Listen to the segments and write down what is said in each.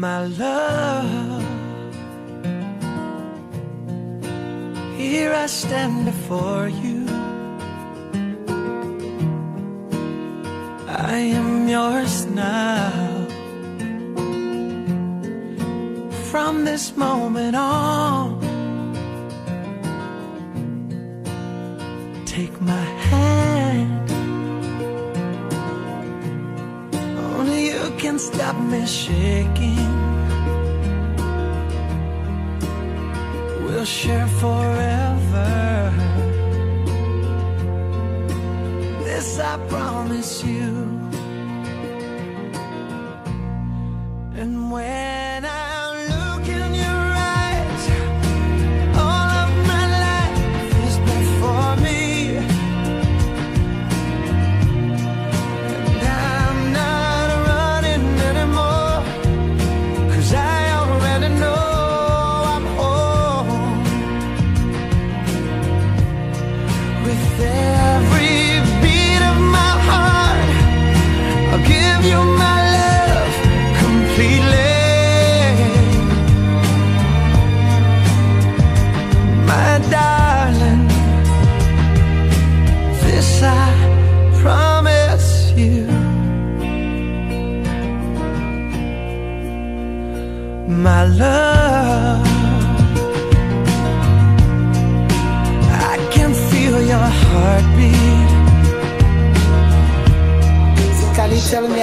my love. Here I stand before you. I am yours now. From this moment on, take my hand. Only you can stop me shaking. We'll share forever. This I promise you. And when I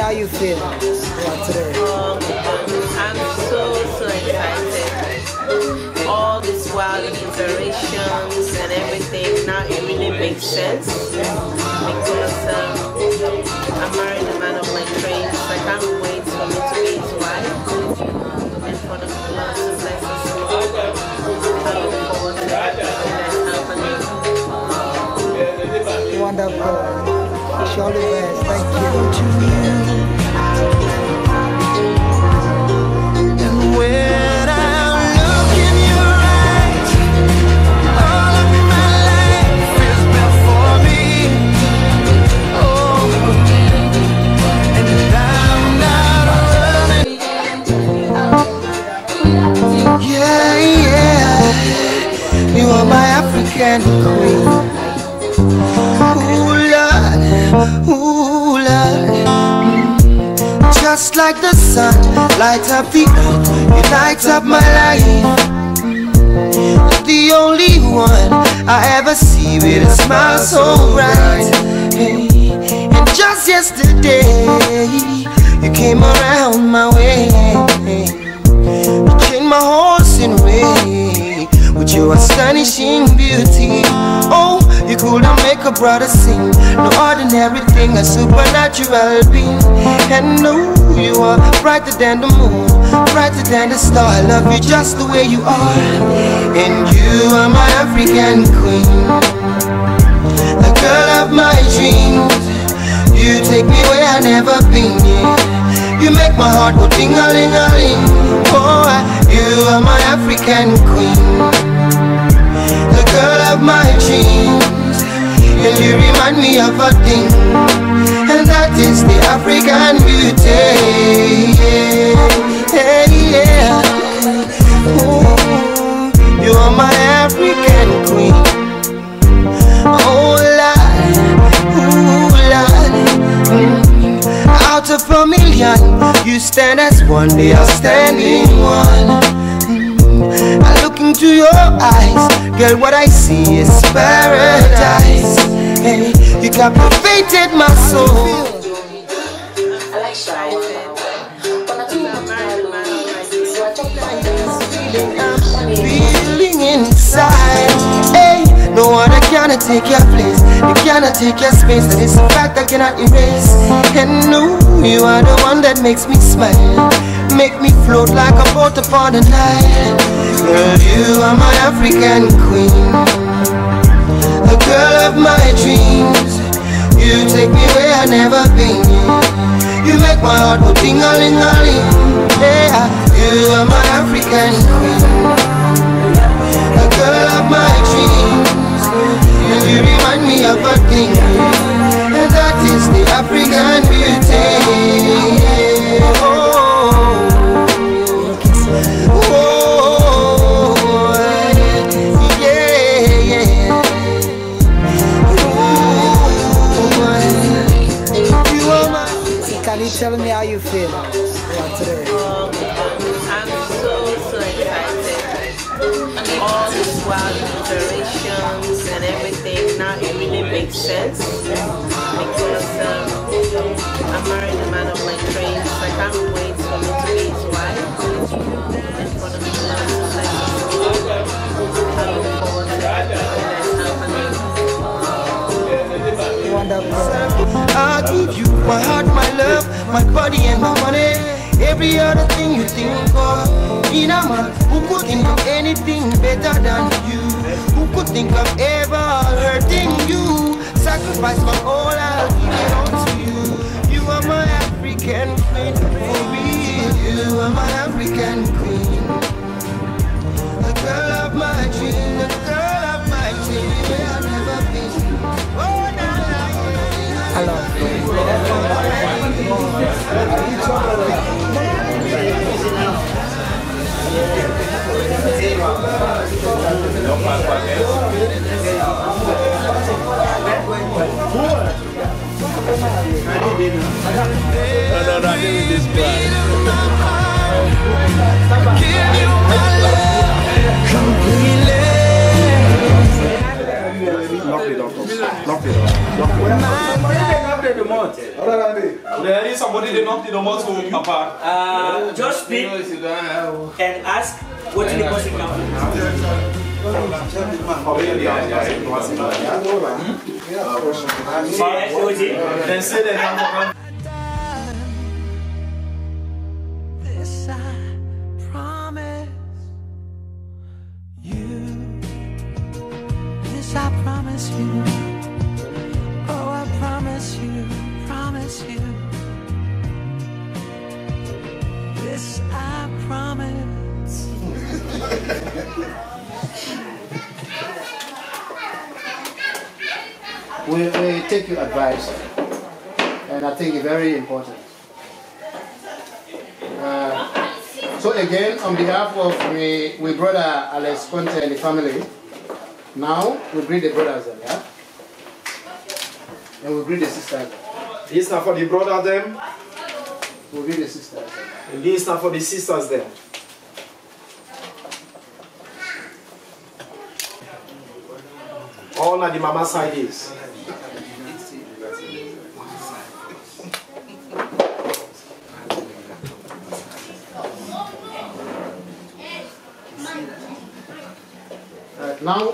how you feel about today? Um, I'm so so excited. All this while the iterations and everything now it really makes sense because um, I'm marrying a man of my dreams. I can't wait for me to be his wife and for the Lord to bless us all. I look forward to everything that's happening. Wonderful. Wish you all the best. Thank you. You light up my life. The only one I ever see with a smile so bright. Hey, And just yesterday, you came around my way. You changed my horse in way with your astonishing beauty. Oh, you couldn't make a brother sing. No ordinary thing, a supernatural being. And no, you are brighter than the moon, brighter than the star. I love you just the way you are. And you are my African queen, the girl of my dreams. You take me where I've never been. Yeah. You make my heart go ting a ling a ling. Oh, you are my African queen, the girl of my dreams, and you remind me of a thing, and that is the African beauty. Yeah. Ooh, you are my African queen. Oh Lord, Lord. Mm. Out of a million, you stand as one, the outstanding one. I into your eyes, girl, what I see is paradise. Hey, you captivated my soul. I. Feeling inside. Hey, no one that cannot take your place. You cannot take your space. That is a fact I cannot erase. And no, you are the one that makes me smile. Make me float like a boat upon the Nile. Girl, you are my African queen. The girl of my dreams. You take me where I've never been. You make my heart go ting we, we take your advice, and I think it's very important. Uh, so again, on behalf of we, we brother Alex Conte and the family, now we greet the brothers then, yeah? And we greet the sisters. This now for the brother them, We greet the sisters. and this now for the sisters them. All na the mama side is. Right, now,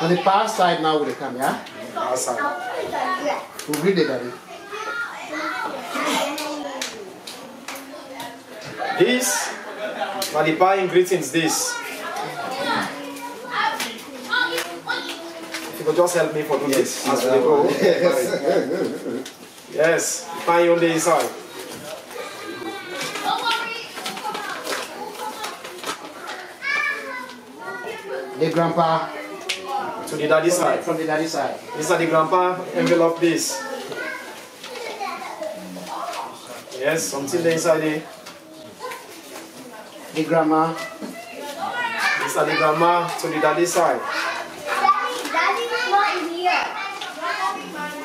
on the past side now we come, yeah? Our side. We greet the daddy. This, na the buying greetings this. If you could just help me for do this as we go. Yes, buying on the inside. The grandpa To the daddy side. from the daddy side. This is the grandpa envelope this. Yes, something inside there. The grandma This is the grandma to the daddy side.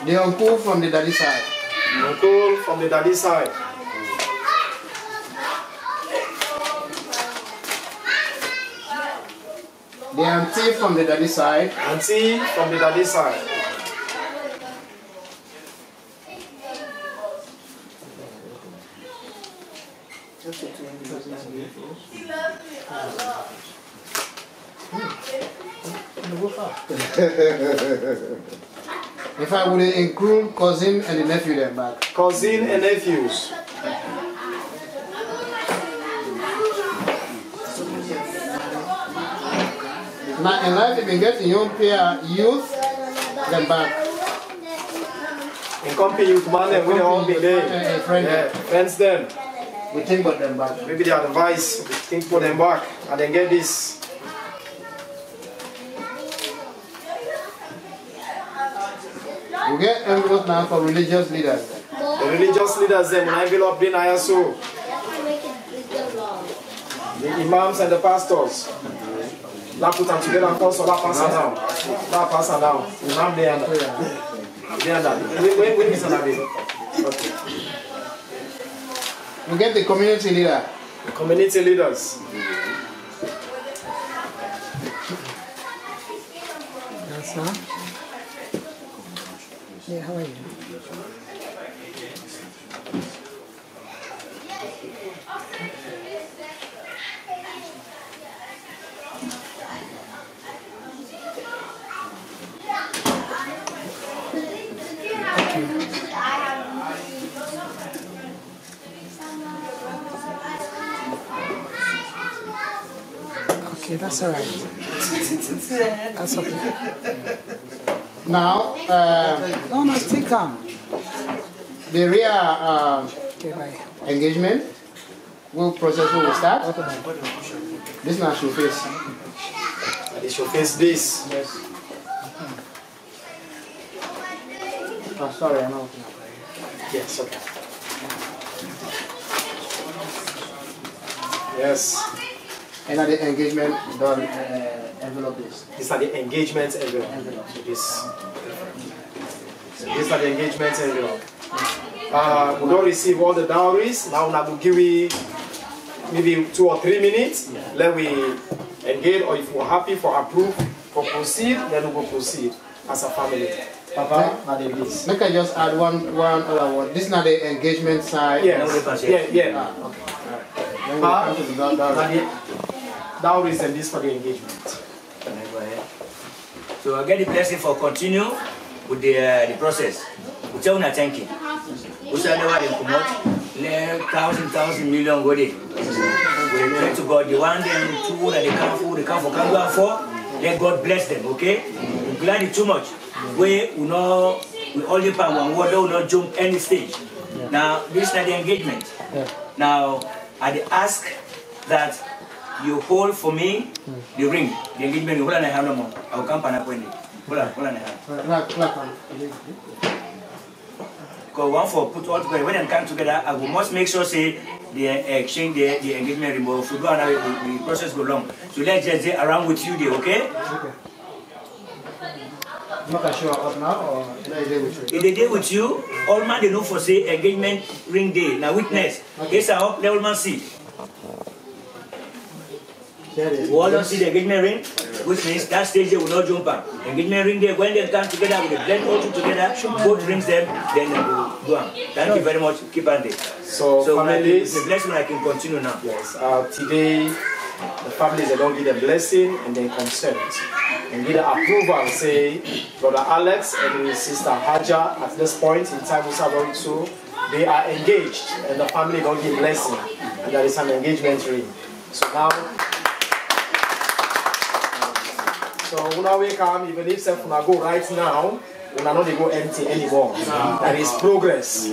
The uncle from the daddy side. Uncle from the daddy side. The auntie from the daddy side. Auntie from the daddy side. If I would include cousin and the nephew there back. Cousin and nephews. Now in life if you get a young pair youth, then back. In company youth man when they all be there. eh, friend Yeah, friends them. We think about them back. Maybe they advise, think for them back and then get this. We get envelopes now for religious leaders. The religious leaders them when envelope in ISO. The imams and the pastors. Now put them together and also that pass her down. That pass her down. Imam there and there and that. Wait, wait, wait, Mr. Nabi. Okay. We get the community leader. The Community leaders. Yes, sir. Yeah, how are you? Okay, that's all right. That's okay. Now, uh, No, no, take calm. the real uh, Okay, engagement will process will start. This now should face. And they should face this. Oh, sorry, I'm not. Yes, okay. Yes. And at the engagement done uh, envelope this. These are the engagement envelope. So this. So these are the engagement envelope. Uh, we don't receive all the dowries. Now I will give we maybe two or three minutes. Let we engage, or if we're happy for approve, for proceed, then we will proceed as a family. Papa, now the list. Make I just add one one other word. This is not the engagement side. Yes. Yeah, yeah. Ah, okay. Then we come to the down- the dowries and this for the engagement. Can I go ahead? So I get the blessing for continue with the uh, the process. We tell una thank you. We say never dem comot le thousand thousand million go dey. We pray to God the one dem two that they come for they come for go and for. Let God bless them, okay? We glad it too much. We we no we only pan one word, we not jump any stage. Now this is the engagement. Now I ask that you hold for me the ring, the engagement. Hold on, I have no more. I will come and appoint it. Hold hold clap, clap. Because one for put all together. When them come together, I will must make sure say the uh, exchange the, the engagement ring. But if we and it, the, the process go long. So let's just say around with you there, okay? Not sure up now or let it with you. If they dey with you, all man they know for say engagement ring day. Now witness. Yes, I hope all man see. There it is. We all don't see the engagement ring, which means that stage they will not jump on. Engagement ring there, when they come together, we blend all two together, both rings them, then they will go on. Thank you very much. Keep on there. So, So families, a blessing I can continue now. yes, uh, today the families they don't give them blessing and then consent. And give the approval and say, Brother Alex and his sister Haja at this point in time, so they are engaged and the family don't give blessing. And there is an engagement ring. So now, so when we come, even if self una go right now, una not they go empty anymore. There is progress.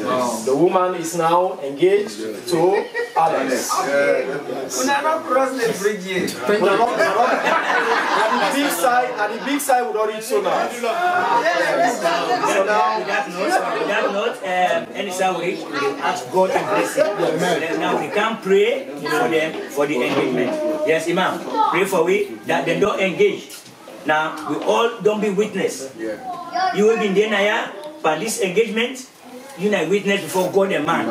The woman is now engaged to others. Alex. Una not cross the bridge yet. Una not- una not- At the big side, at the big side, we don't reach so now. So now, With that note, with that note, um, any salary, we will ask God to bless it. Then Now we can pray for them for the engagement. Yes, Imam, pray for we that they don't engage. Now we all don't be witness. You will be in there but this engagement, you know, witness before God and man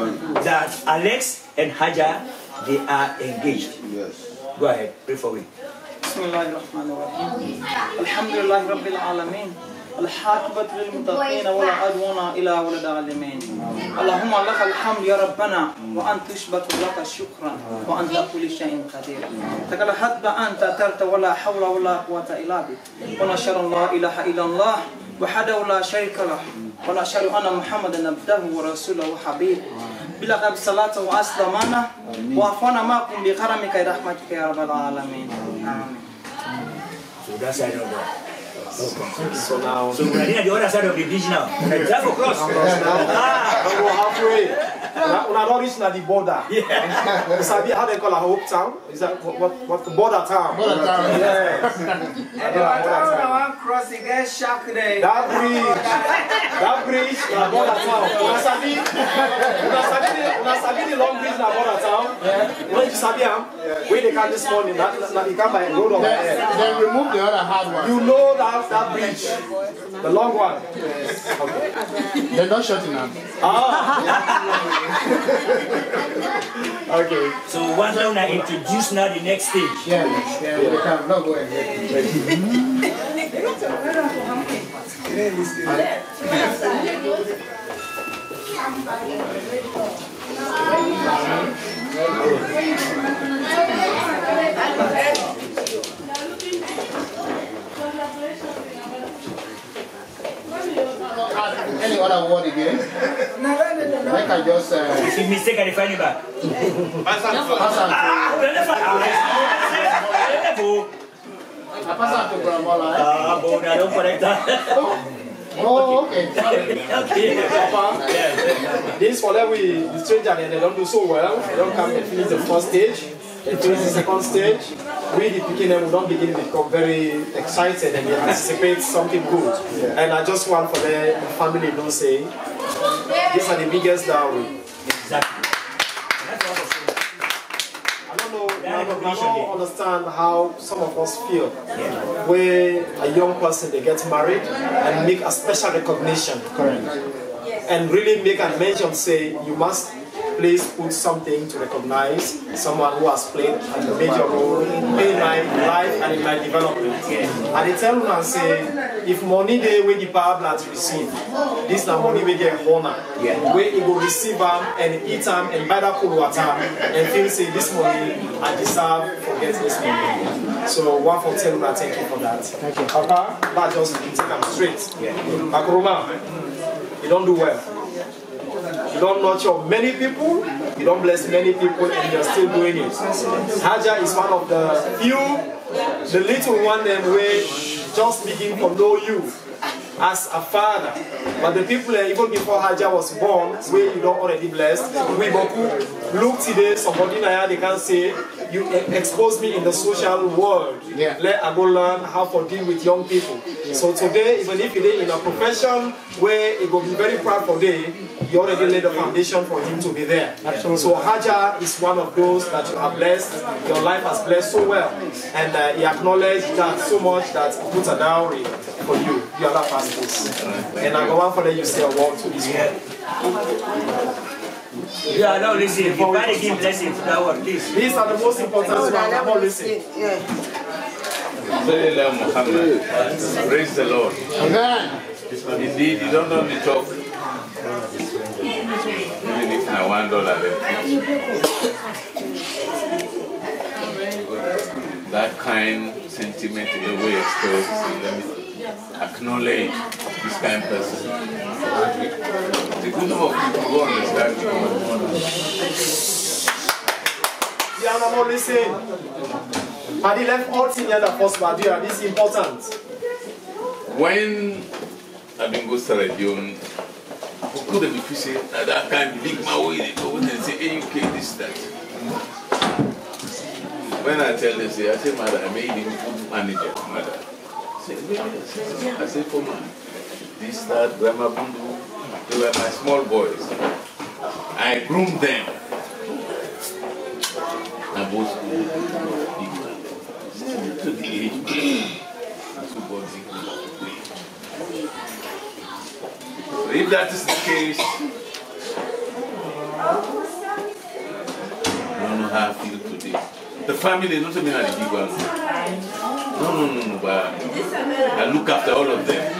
that Alex and Haja they are engaged. Yes. Go ahead, pray for we. بسم الله الرحمن الرحيم الحمد لله رب العالمين الحاكمة للمتقين ولا عدوان إلى ولد العالمين. اللهم لك الحمد يا ربنا وأنت تشبت لك شكرا وأنت كل شيء قدير. تكلحت أنت ترت ولا حول ولا قوة إلا بك. أن لا إله إلا الله وحده لا شريك له. ونشهد أن محمدا عبده ورسوله وحبيبه بلا قبل صلاة وأسلامنا. وعفونا معكم بكرمك رحمتك يا رب العالمين. آمين. So that side so now, So we are in the other side of the bridge now. Across. now Ah. go halfway. Una una don't reach na the border. Yeah. You sabi how they call a Hope Town? Is that what what, what the border town? Border town. Yes. I know a border town. cross the get shock there. That bridge, that bridge na border town. Una sabi, una sabi the, una sabi the long bridge na border town. You know you sabi am? Where they come this morning, that na the come by road on my Then, head. then remove the other hard one. You know that that bridge, the long one. Okay. Then don't shut it now. Ah. Okay. So once now I introduce now the next stage. Yeah, yes, yeah, we can. No, go ahead. Any other word again? Like I just uh, If you mistake, I find it back. pass on to, Ah, brother, ah, brother, I pass on to Grandma. eh? Ah, but I don't correct that. Oh, okay. Okay. Papa, this for them we the stranger they, they don't do so well. They don't come and finish the first stage. They finish the second stage. We the beginner we don't begin to become very excited and they anticipate something good. And I just want for the family to say these are the biggest dowry. Exactly. I was saying. I don't know, I Yeah, don't, I recognition, don't understand how some of us feel where a young person they get married and make a special recognition. Correct. and really make a mention say you must please put something to recognize someone who has played a major role in my life and in my development. And they tell una say if money dey wey the power plant receive, this na money wey get honor. Yeah. Wey e go receive am and eat am and buy that cold water and feel say this money I deserve for get this money. So one for tell una thank you for that. Thank you. Papa, that just take am straight. Yeah. Akuruma, you don't do well. You don't nurture many people, you don't bless many people, and you're still doing it. Haja is one of the few, the little one them way just begin to know you as a father. But the people eh, even before Haja was born, where you don't already blessed, we boku look today, somebody now they can say, you expose me in the social world. Yeah. Let I go learn how to deal with young people. So today, even if you're in a profession where it will be very proud for day, you already laid the foundation for him to be there. Absolutely. So Haja is one of those that you have blessed. Your life has blessed so well. And uh, he acknowledged that so much that he put a dowry for you. You are that pastors. And I go on for that you say a word to this one. Yeah, now listen. If you buy the give blessing to that one, please. These are the most important ones. I'm not listening. Muhammad. Praise the Lord. Amen. Indeed, you don't only talk. Even if na one dollar That kind sentiment in the way let me acknowledge this kind person. The good of people who understand The animal listen. He left all things the first barrier. This is important. when I been go to could have been say "Ah, that kind big man way they go and say AUK this that. When I tell them, say, I say, mother, I made him manager, mother. Say, say. I say, for man, this, that, grandma bundu, they were my small boys. I groomed them. I both big man. To the age, So if that is the case, I don't know how I feel today. The family, is not even at the big one. No, no, no, no, but I look after all of them.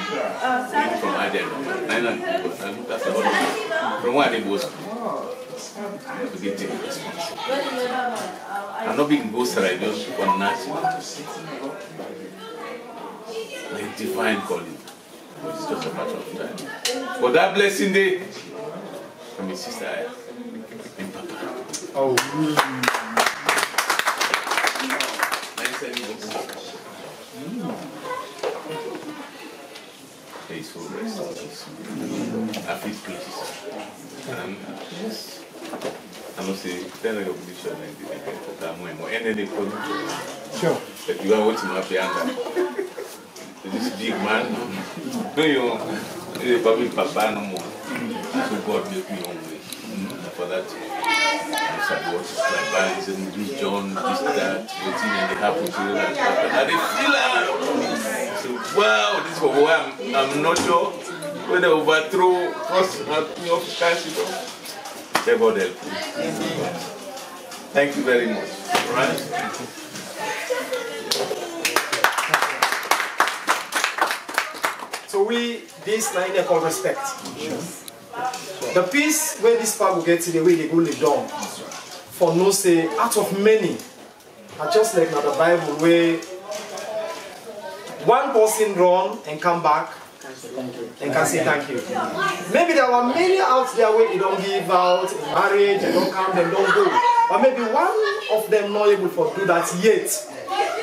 Even from Aden, I look after all of them. From where they both to get taken. I'm not being ghosted, I just one national. Like divine calling. But it's just a matter of time. For that blessing day, from his sister and Papa. Oh. And. Peaceful rest. I feel peace. And I don't say, then I go to show like the can for that more and. And then they call me. Sure. But you are watching my piano. This big man. No, you the Eh, probably papa no more. So God make me hungry. For that, I said, what is and this John, this, that, waiting and happen to you. And they feel like, so, wow, this is why I'm, I'm not sure whether overthrow, first, me off cash, you know. May God help. Thank you very much. All right? So we, this na in called respect. The peace where this will get to the way they go lay down. For no say, out of many, are just like now the Bible where one person run and come back and can say thank you. Maybe there are many out there where they don't give out marriage, they don't come, they don't go. But maybe one of them not able to do that yet.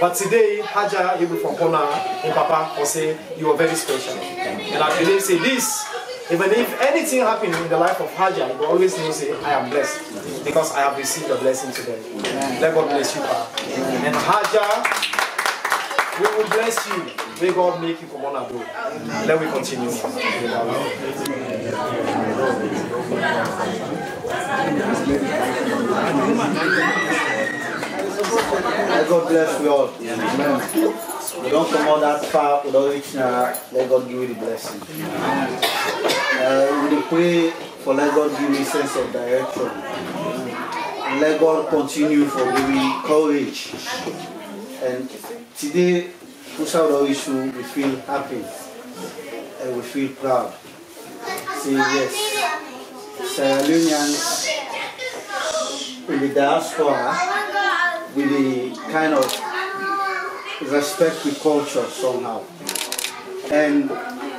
But today, Haja able from corner and Papa will say you are very special. And I believe say this, even if anything happen in the life of Haja, you will always know say I am blessed because I have received a blessing today. Let God bless you, Pa. And Haja, we will bless you. May God make you come on do. Let we continue. Let God bless you all. Amen. We don't come out that far without reaching out. Let God give you the blessing. Uh, we pray for let God give me sense of direction. And let God continue for giving courage. And today, push out our issue, we feel happy and we feel proud. Say yes. Sierra Leoneans in the diaspora with the kind of respect with culture somehow. And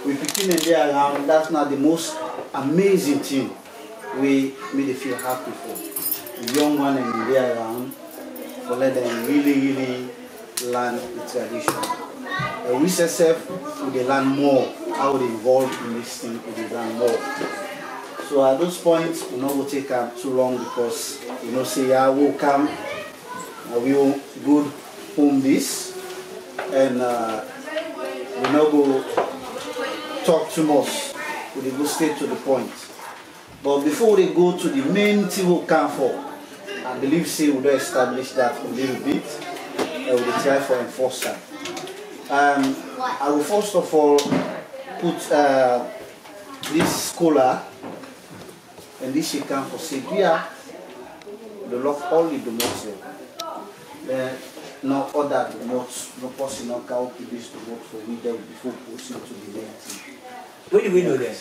we begin in there around, that's not the most amazing thing we made feel happy for. The young one in there around, for let them really, really learn the tradition. And we self, dey learn more how they involve in this thing, we dey learn more. So at those points, we not go take am too long because you know say I will come, I will good home this, and uh, we not go talk too much. We go straight to the point. But before we go to the main thing we come for, I believe say we don establish that a little bit, and we try for enforce that. Um, I will first of all put uh, this scholar and this she can for here the lock all the domots there. no other domots, no person no can open this domot for me there before proceed to the main thing. Where do we know that?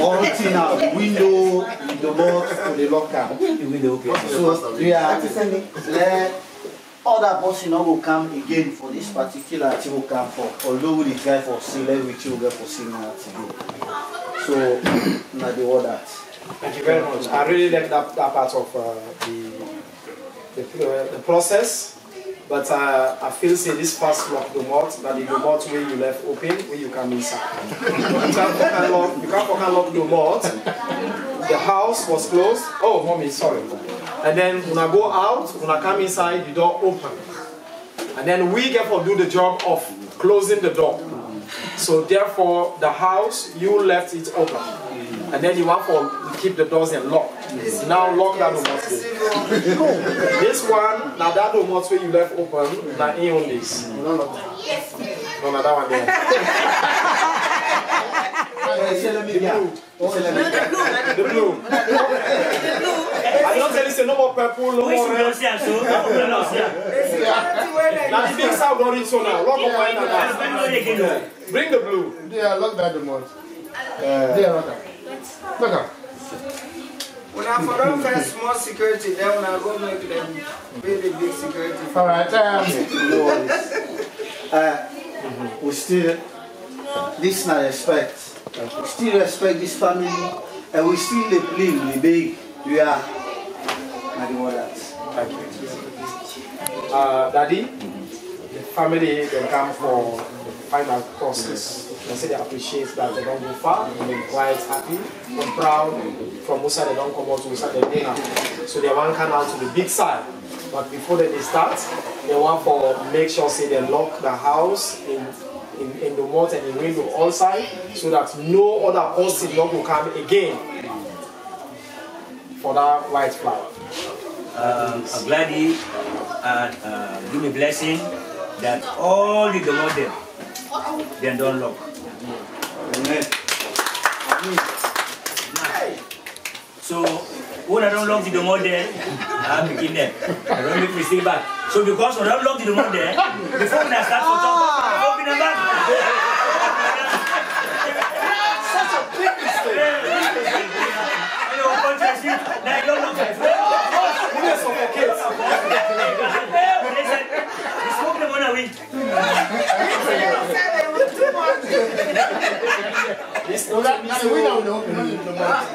All thing now, window, the domot to the locker. The window, okay. So we are let other person no go come again for this particular thing we come for. Although we try for let we still get for now today. So na the that. Thank you very much. I really like that, that part of uh, the, the, uh, the process. But uh, I feel say this first lock the mouth, that the mouth where you left open, where you come inside. you can't lock, you can't lock the mouth. The house was closed. Oh, mommy, sorry. And then when I go out, when I come inside, the door open. And then we get to do the job of closing the door. So therefore, the house, you left it open. And then you want to keep the doors and lock. Now lock that door This one, now that door where you left open, now in on this. No, no. No, no, that one there. The blue. The blue. The blue. I don't tell you, say no more purple, no more red. Now the big sound don't reach so now. Lock up one now. Bring the blue. Yeah, lock that domot. Uh, yeah, lock that. Look up. When I for them first small security, then when I go make them really big security. All right. Um, No worries. Uh, we still, this na respect. We still respect this family and we still dey believe the big we are na the word that. Thank you. Uh, Daddy, the family they come for the final process. They say they appreciate that they don't go far, they're quite happy and proud. From Musa, they don't come out to Musa, they dinner. So they want come out to the big side. But before they start, they want for make sure say they lock the house in in, in the moat and in window all so that no other person not will come again for that white flower. um, I'm glad he uh, give me blessing that all the model they don't lock. Amen. So when I don't lock the model, I begin them. I don't make me mistake back. So because when I don't lock the model, before when I start to talk, I open them back. Such a big mistake. You know, contrast it, now I don't lock my phone. You guys suffocate. Listen, you smoke them on a week. So that, now the winner will open the month.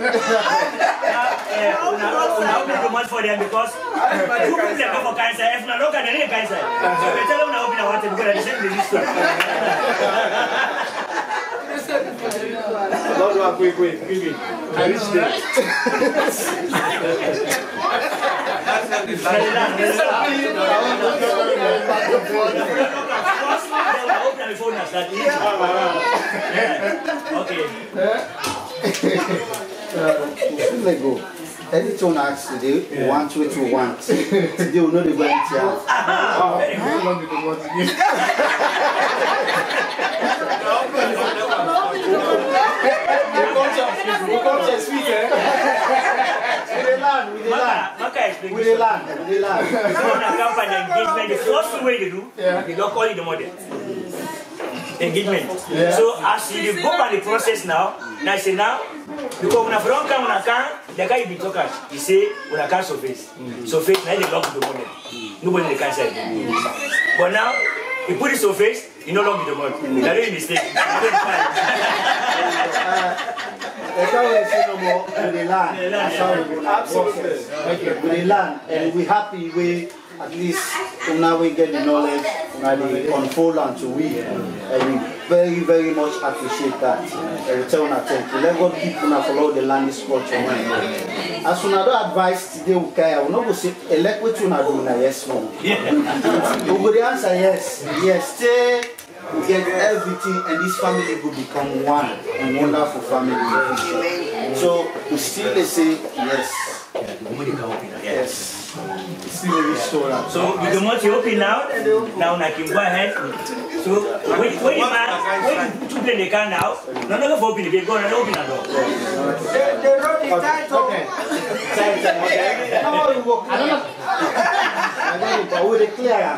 Una una open the month for them because two people go for cancer. If not, look at the cancer. So they tell them una open the water because they send the list. Don't do quick, quick, quick, quick. I reach there. Okay. Before they go, anything ask today, we want what we want. Today we know the going to have. Very good. We come to sweet, eh? We dey land, we dey land. Maka, explain We this dey one. land, we dey land. Before una company engagement, the first way they do, they don't call it the model. Engagement. So as you go by the process now, now say now, because when I don't come, when I can, the guy you be talking, he say, when I can surface. Mm. Surface, now they lock the model. Nobody can say it. But now, he put it surface, he no longer the model. That is a mistake. We say no more, we dey land. That's how we go land. Absolutely. Okay, we dey land and we happy we at least now we get the knowledge, now they unfold unto we. And we very, very much appreciate that. And we tell una thank you. Let God keep una follow the land is culture. As soon una do advice today, we can, we no go say, elect what una do yes no. We go dey answer yes. Yes, stay. We get everything and this family will become one and wonderful family in. So we still dey say yes. Yes. Still a restaurant. So with the month you open now, now I can go ahead. So when, when you man, when you two play the car now, no no go for open the gate, go and open the door. They, they wrote the title. Now we go. I don't know. I don't know. We dey clear am.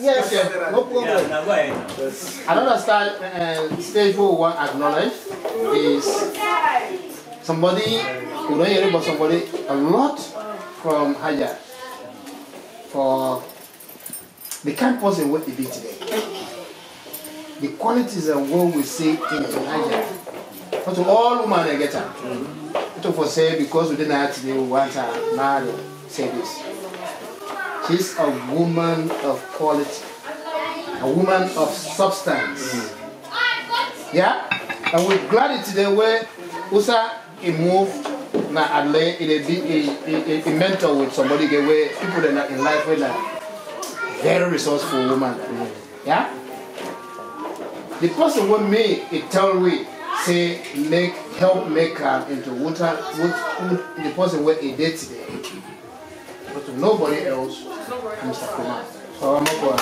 Yes, Okay. no problem. Yeah, ahead. Another style, uh, stage we want to acknowledge is somebody, we don't hear it, but somebody, a lot from Haja for the of person what he be today. The qualities and what we see into Haja. But to all women they get her. To for say because we didn't we want her say this. She's a woman of quality a woman of substance. Yeah? And we're glad today where Usa he moved na Adelaide in a, mentor with somebody get where people that are in life where that very resourceful woman. Yeah? The person what me it tell we say make help make her into water what the person where he did today. But nobody else, I'm not going to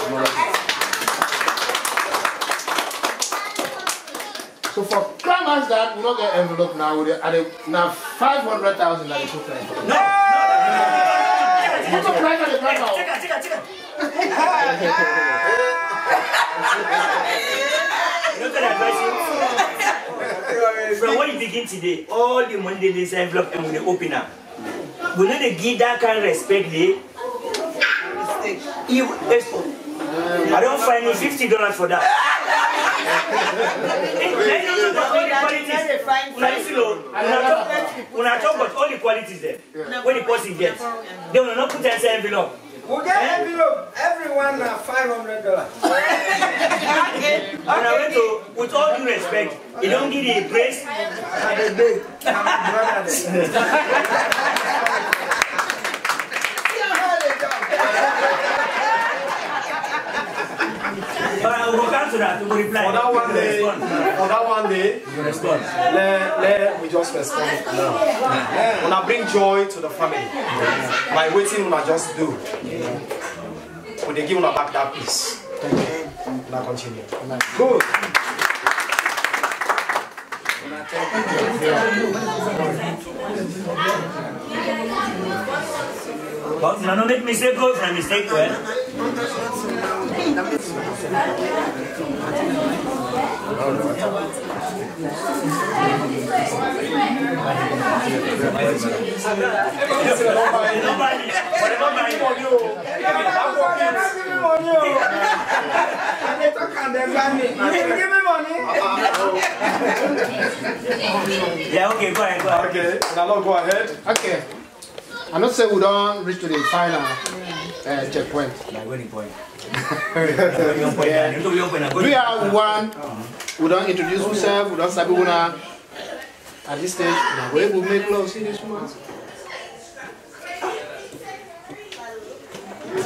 acknowledge So for climax that we don't get envelope now at the, now five hundred thousand that they put there. No, Put the price at the price now. Check it, check it, check it. Look From when you begin today, all the money in this envelope and when they open up, we need to give that kind of respect there. You, eh, I don't find you fifty dollars for that. Eh, qualities. Una talk- about all the qualities there. When the person gets, they will not put inside envelope. We get envelope. Everyone uh, five hundred dollars. When I went with all due respect, you don't give the praise. But I will come to that to reply. For that one day, Respond. for that one day, You respond. let, let we just respond now. When I bring joy to the family, by waiting when I just do, when they give una back that peace. Now continue. Good. But now no make mistake, go from mistake, well. Nobody, but nobody. Yeah, okay, go ahead, go ahead. Okay, now go ahead. Okay. I not saying we don't reach to the final uh, checkpoint. My wedding point. Yeah. We open are one. We don't introduce ourselves. We don't say we wanna. At this stage, we will make love see this woman.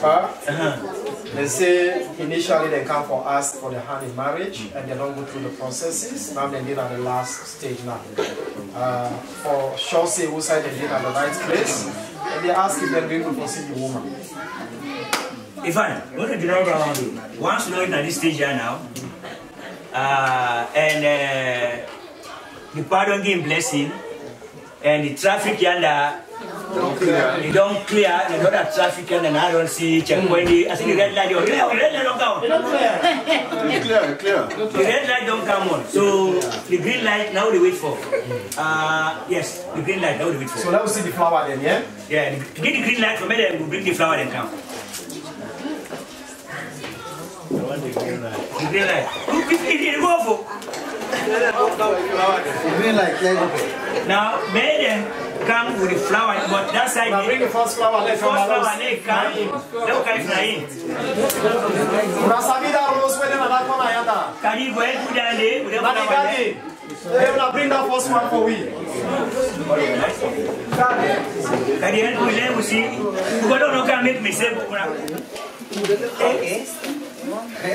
Huh? They say initially they come for ask for the hand in marriage and they don't go through the processes. Now they did at the last stage now. Uh, for say who side they did at the right place. And they ask if they're going to proceed the woman. Ifan, what did you? Once you know it at this stage here now, uh, and uh, the pardon game blessing, and the traffic yonder, you don't clear, the other traffic yonder, and I don't see checkpoint. I see the red light, the red light don't come. Clear, clear. The red light don't come on. So the green light now they wait for. Uh, yes, the green light now they wait for. So let us see the flower then, yeah? Yeah, the- to get the green light from there, we bring the flower then come. The green light. Look, it, it, it go for. Green light, let go. Now, may them come with the flower, but that side. Now bring the first flower, The let first from flower, they come. They will come flying. Una sabi that rose when in that one ayata. Can you go and put down there? with the Now flower there? they They will bring that first one for we. Can you help me there? We see. Because don't know can make mistake. No,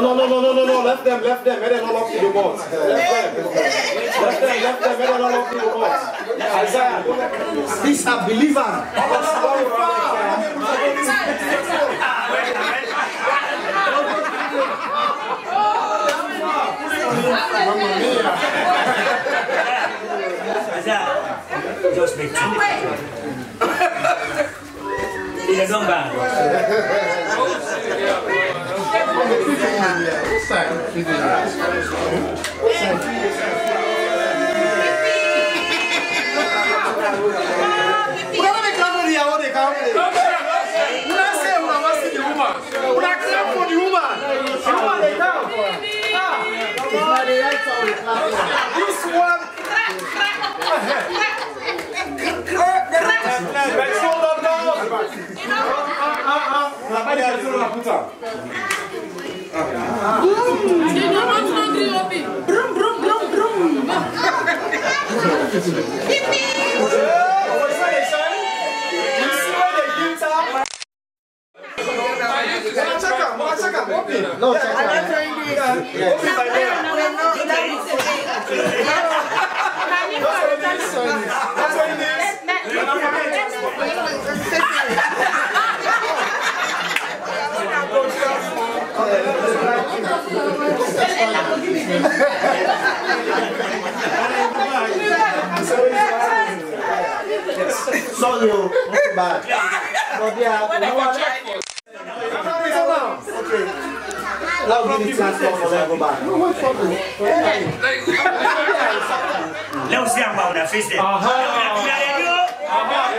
no, no, no, no, no, no. Left them, left them. Let them not lock the remote. Left them. Left them, left them. Let them not lock the remote. Isaiah. These are believers. Just make two. filha gambada. This one. Crack, crack, crack, crack, crack, crack, crack, crack, crack, crack, check am? Open. No. Sorry, oh, not bad. But yeah, you know what? Okay. Now give me chance for them go back. Let us see about the face there.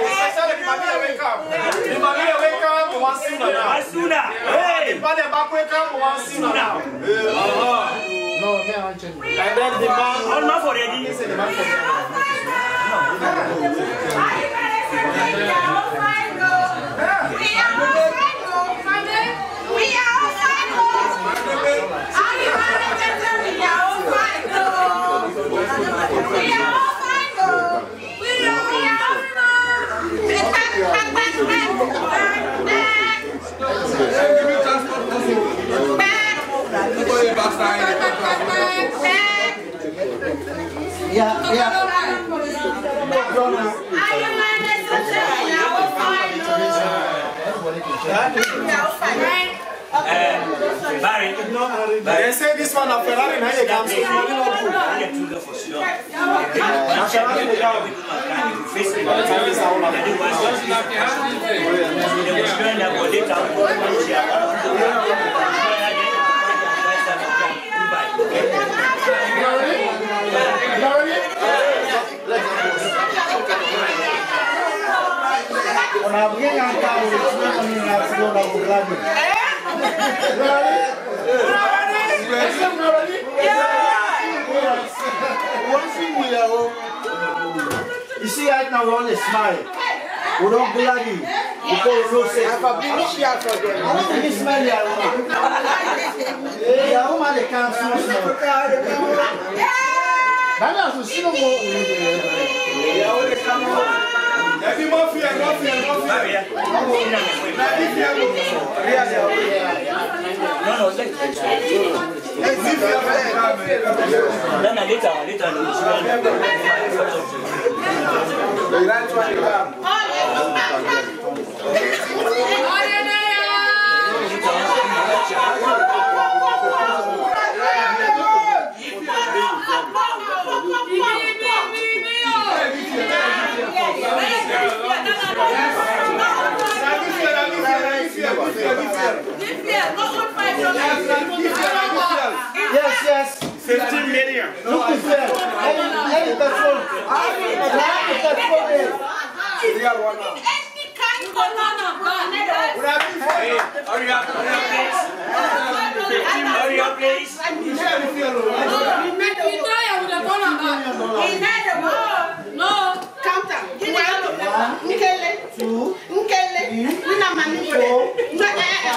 Especially the Mamiya wake up. The Mamiya wake up, we want sooner now. Asuna. Hey. The father back wake up, we want sooner now. No, me I want change. And then the man, All man for ready. say the man for We are Yeah, yeah. Barry, They say this one a Ferrari ile gam so no good. Na Ferrari. Unapiga kama ulichukua nini na kuona kugani. One thing we are all- You see right now we only smile. We don't gladly. Because we know say. I don't really smile here. Yeah, I'm at the council. That is the cinema. Ebi mo fi ẹ, mo fi ẹ, mo fi ẹ. Na ebi fi ẹ mo fi ẹ. No, no, let Ebi fi ẹ mo fi ẹ. Then later, later, The right Yes, yes. 15 million. Look at that. Hey, petrol. Hey, petrol there. Real one now. hurry up, hurry up, please. Hurry up, please. Two,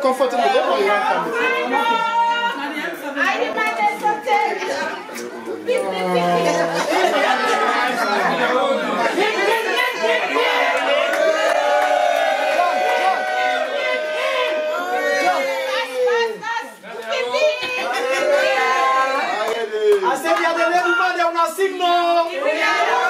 Keep comfortable. Don't worry, you won't come. Assemblée de l'humain des una signo.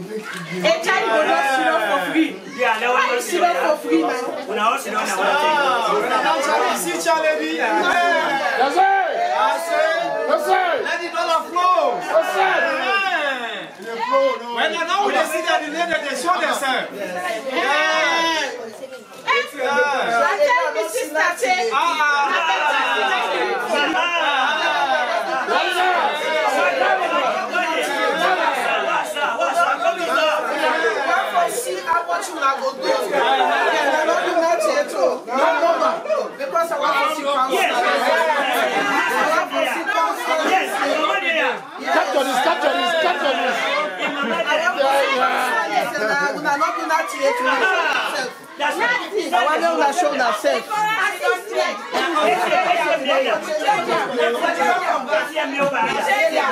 fall, Lady Della fall. Unahindi dola. Unahindi dola. Yeah, leo unaona unaona Ici, Charlie B. Yes, sir. Yes, sir. Let the dollar flow. Yes, sir. When you know they see that the lady, they show uh-huh. themselves. Yeah. Because I want to see Yes, Capture this, capture this, capture this. Una not do that to you. I want them to show themselves. ATM ní ó bá dà.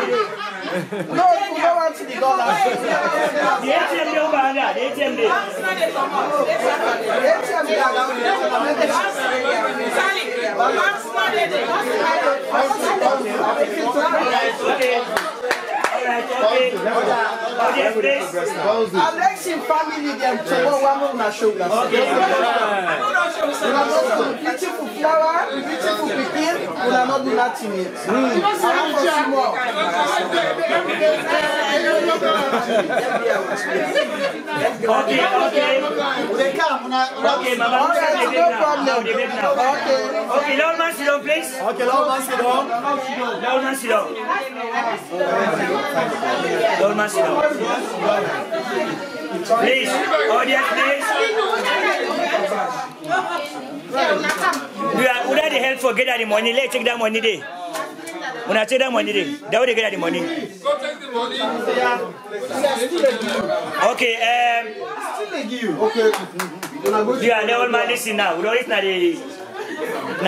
No, we don't want to the dollar. The ATM ní ó bá ní. Alexi family dem to one. Una no do beautiful flower, beautiful pikin, una no do nothing yet. Okay, okay. Come, Okay, right. Okay. Okay. Okay, man, sit down. Please, audience, please. We are, are the help for get the money. Let's take that money there. When I take that money there, that they get the money. Okay, um, Okay. you are the old man listen now. We don't listen at the,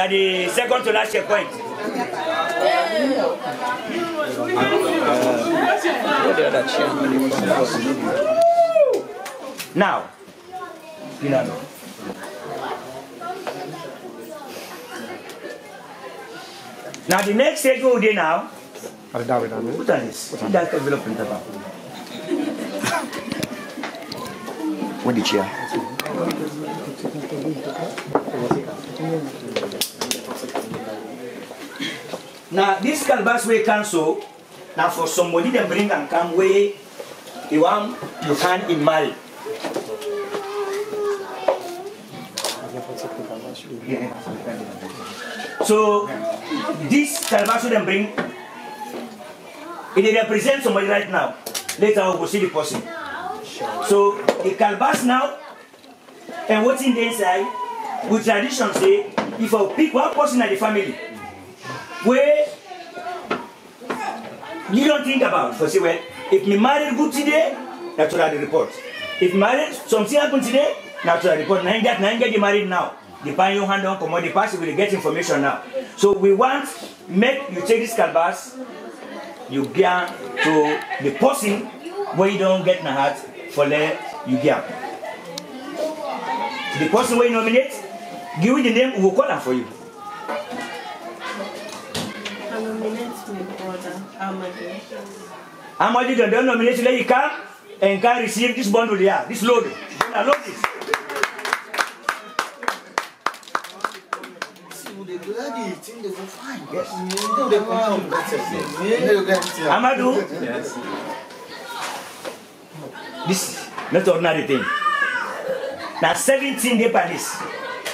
the second to last checkpoint. Now, you know. Now the next stage we do now. Put on this. Put that the back. What the chair? Now this calabash we cancel. Now for somebody them bring and come way you want you can in marry. So this calabash them bring it represents somebody right now. Later we will see the person. So the calabash now and what's in the inside with tradition say if I pick one person in the family where? You don't think about for say well if me married good today that's what I report. If married something happen today that's what I report. Now get now get married now. The your hand on on the person will get information now. So we want make you take this calabash you get to the person where you don't get na heart for let you get the person where you nominate give the name we will call am for you Amadi don don nominate you come and can receive this bundle here this load. Na load. This Amadou Yes. this not ordinary thing. Seventeen dey per list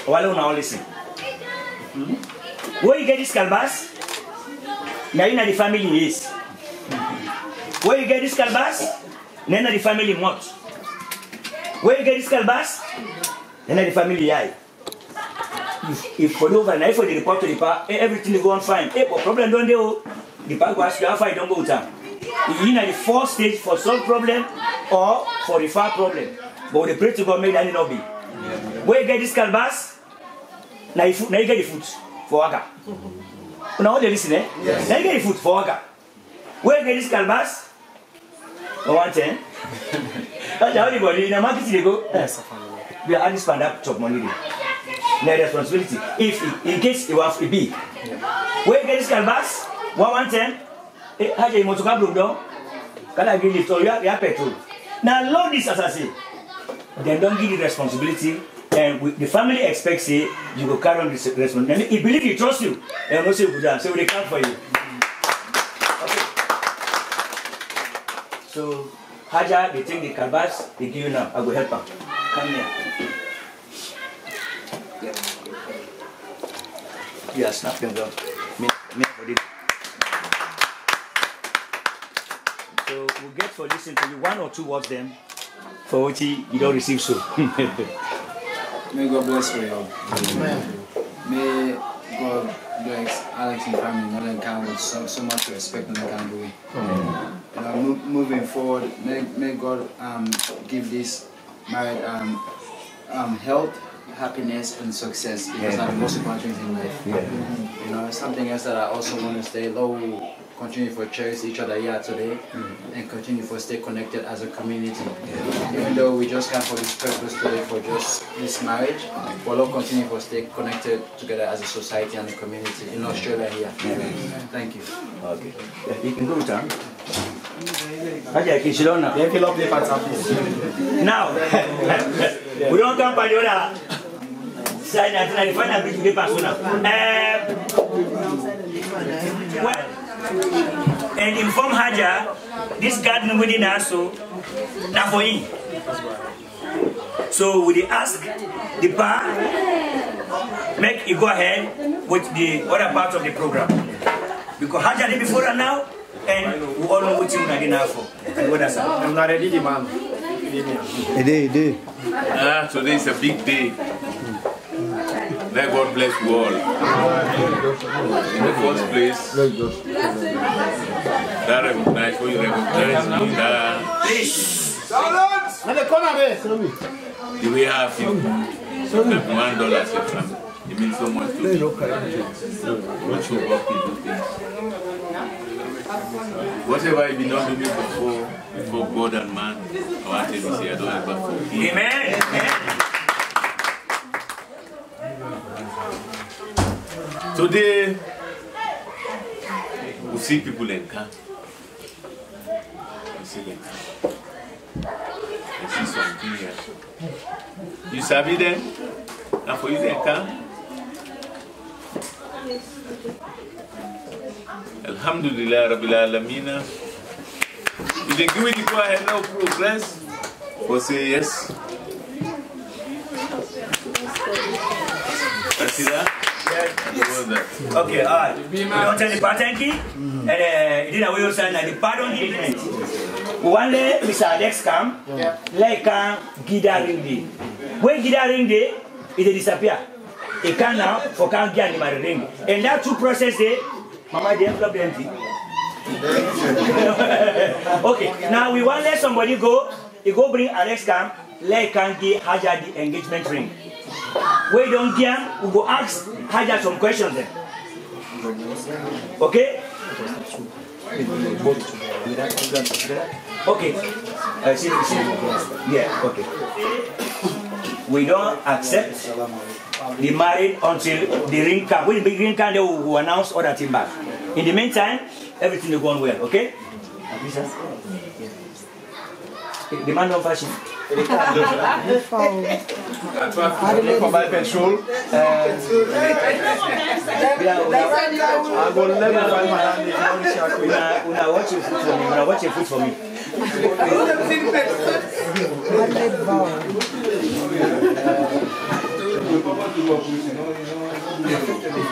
wale una all listen. Where you get this calabash na you na the family is where you get this calabash na na the family mouth where you get this calabash na na the family eye if if for over na if for the report to the pa eh, everything dey go on fine. Eh but problem don dey o the pa go ask you how far you don go am you na the first stage for solve problem or for the far problem. But we pray to God make that no be. Where you get this calabash na you na you get the foot for waka una all dey lis ten eh na you get the foot for waka where you get this calabash na one ten. That's how the body na market dey go Yes, we are adding span that chop money. Dey na responsibility. If in case e wan e be. Where you get this calabash one one ten. Eh hajj imotoka blow down kala give lift or you have you have petrol. Na load this as i say dem don give you responsibility and we, the family expect say you go carry on this responsibility e believe you trust you. And no say you go do am say we dey for you. Okay. So haja dey take the calabash dey give you now. I go help am. Come here. Well me me for this so we get for listening to you one or two words dem for wetin you don't receive so. May God bless you all. May God bless Alex and family, encounter with so, so much respect and accountability. You know, mo- moving forward, may, may God um, give this married um, um, health, happiness and success because Yeah. are the most important things in life. Yeah. You know, something else that I also want to say, we continue for cherish each other here today and continue for stay connected as a community. Even though we just come for this purpose today for just this marriage, but Lord continue for stay connected together as a society and a community in Australia here. Thank you. Okay. Yeah, you can go down. Haja Kishilona. The envelope they pattern, Now, we don't come by the other side until I find a big paper soon. Um, well, and inform Haja, this garden within us, so not for him. So we ask the bar, make you go ahead with the other part of the program. Because Haja did before and now, and we all know what you are now for. And what that's I'm not ready, the man. It is, it is. Ah, today is a big day. Let God bless you all. In the first place, that recognize what you recognize me, that Please. And the corner there, show me. the way I feel. Like one dollar said from it means so much to me. Not sure what people think. Whatever you did not do before, before God and man, I want to say I don't ever forgive. Amen. Amen. Today, we see people in camp. We see them. We see something here. You sabi them? And for you, they come. Alhamdulillah, Rabbil Alameen. You the go ahead now progress. Or say yes. I see that? What was that? Okay, all right. We don't tell the patenki, mm-hmm. and uh, it is a way of saying the pardon agreement. One day, Mr. Alex come, like can Gida ring day. When Gida ring day, it disappear. It can now for can get the marry ring. And that two process day, Mama, the envelope empty. okay, now we want let somebody go. You go bring Alex come, let can uh, get Haja the engagement ring. We don't get, we go ask Haja some questions then. Okay? Okay. Uh, see, see. Yeah, okay. We don't accept the marriage until the ring come. When the ring come, they will, announce all that thing back. In the meantime, everything will go on well, okay? The man don't fashion. For my petrol. I go level five and then Una, una watch your food for me. Una watch your food for me.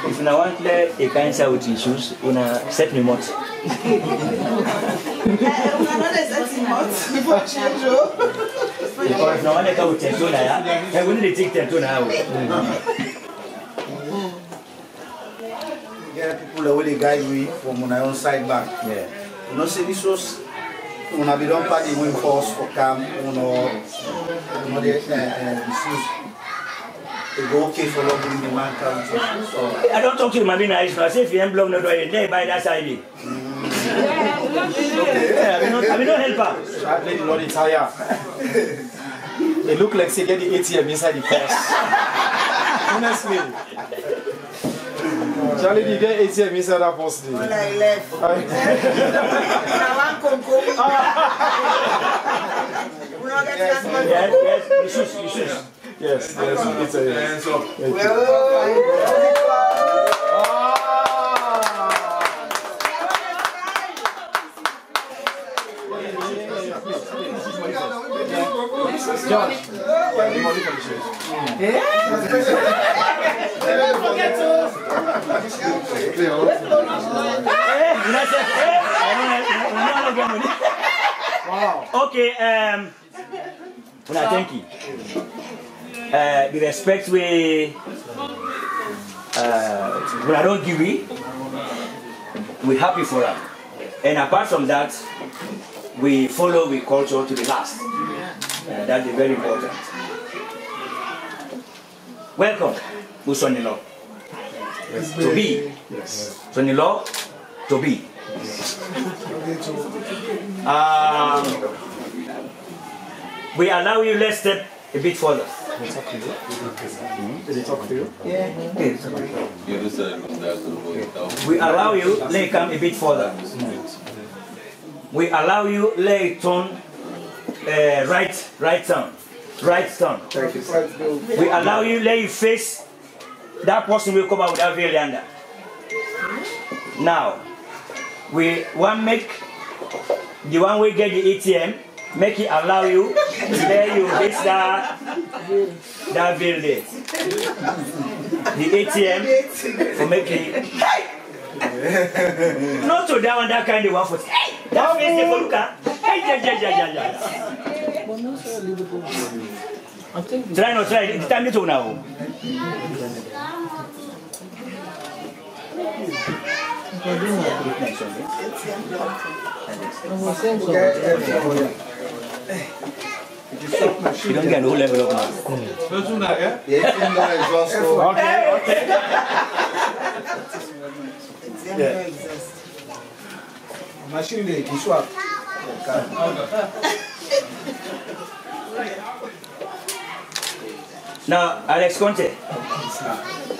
If una want le a cancer with issues, una set me mot. Because no one can with tentona ya. Hey, we need to take tentona out. Get people that will guide we from on our own side back. Yeah. You know, say this was when I be done party when force for camp, you know, you know, the uh, uh, issues. It go okay for love in the man count. So, I don't talk to him, I mean, I say if you envelope no door, there by that side. Yeah, I mean, not, I mean, not help her. I play the Lord tire. It look like say get the ATM inside the purse. Honestly. Charlie, you get ATM inside that purse. dey? When I left, I want Congo. We don't get that much. Yes, yes, you should, you should. Yes, yes, it's a yes. Hands get money. Okay, um, una thank you. Uh, the respect we, uh, we don't give it, we happy for that. And apart from that, we follow the culture to the last. Uh, that's very important. welcome who's son-in-law to be. Son-in-law to be. Um, we allow you let's step a bit further. Did he talk to you? yeah. Jerusalem is that good. we allow you let it come a bit further we allow you it turn uh, right right turn right turn Thank you, sir. we allow you let you face. That person will come out with that veil under now we want make the one we get the atm make it allow you let you face that that veil there the atm for make it not to that one that kind of one for hey that face dey for look hey ja ja ja ja ja try no try. The time need to now. You don't get the whole level up now The 18 dollar is also. Okay, okay. Yeah. Machine dey dey swap. Now, Alex Conte,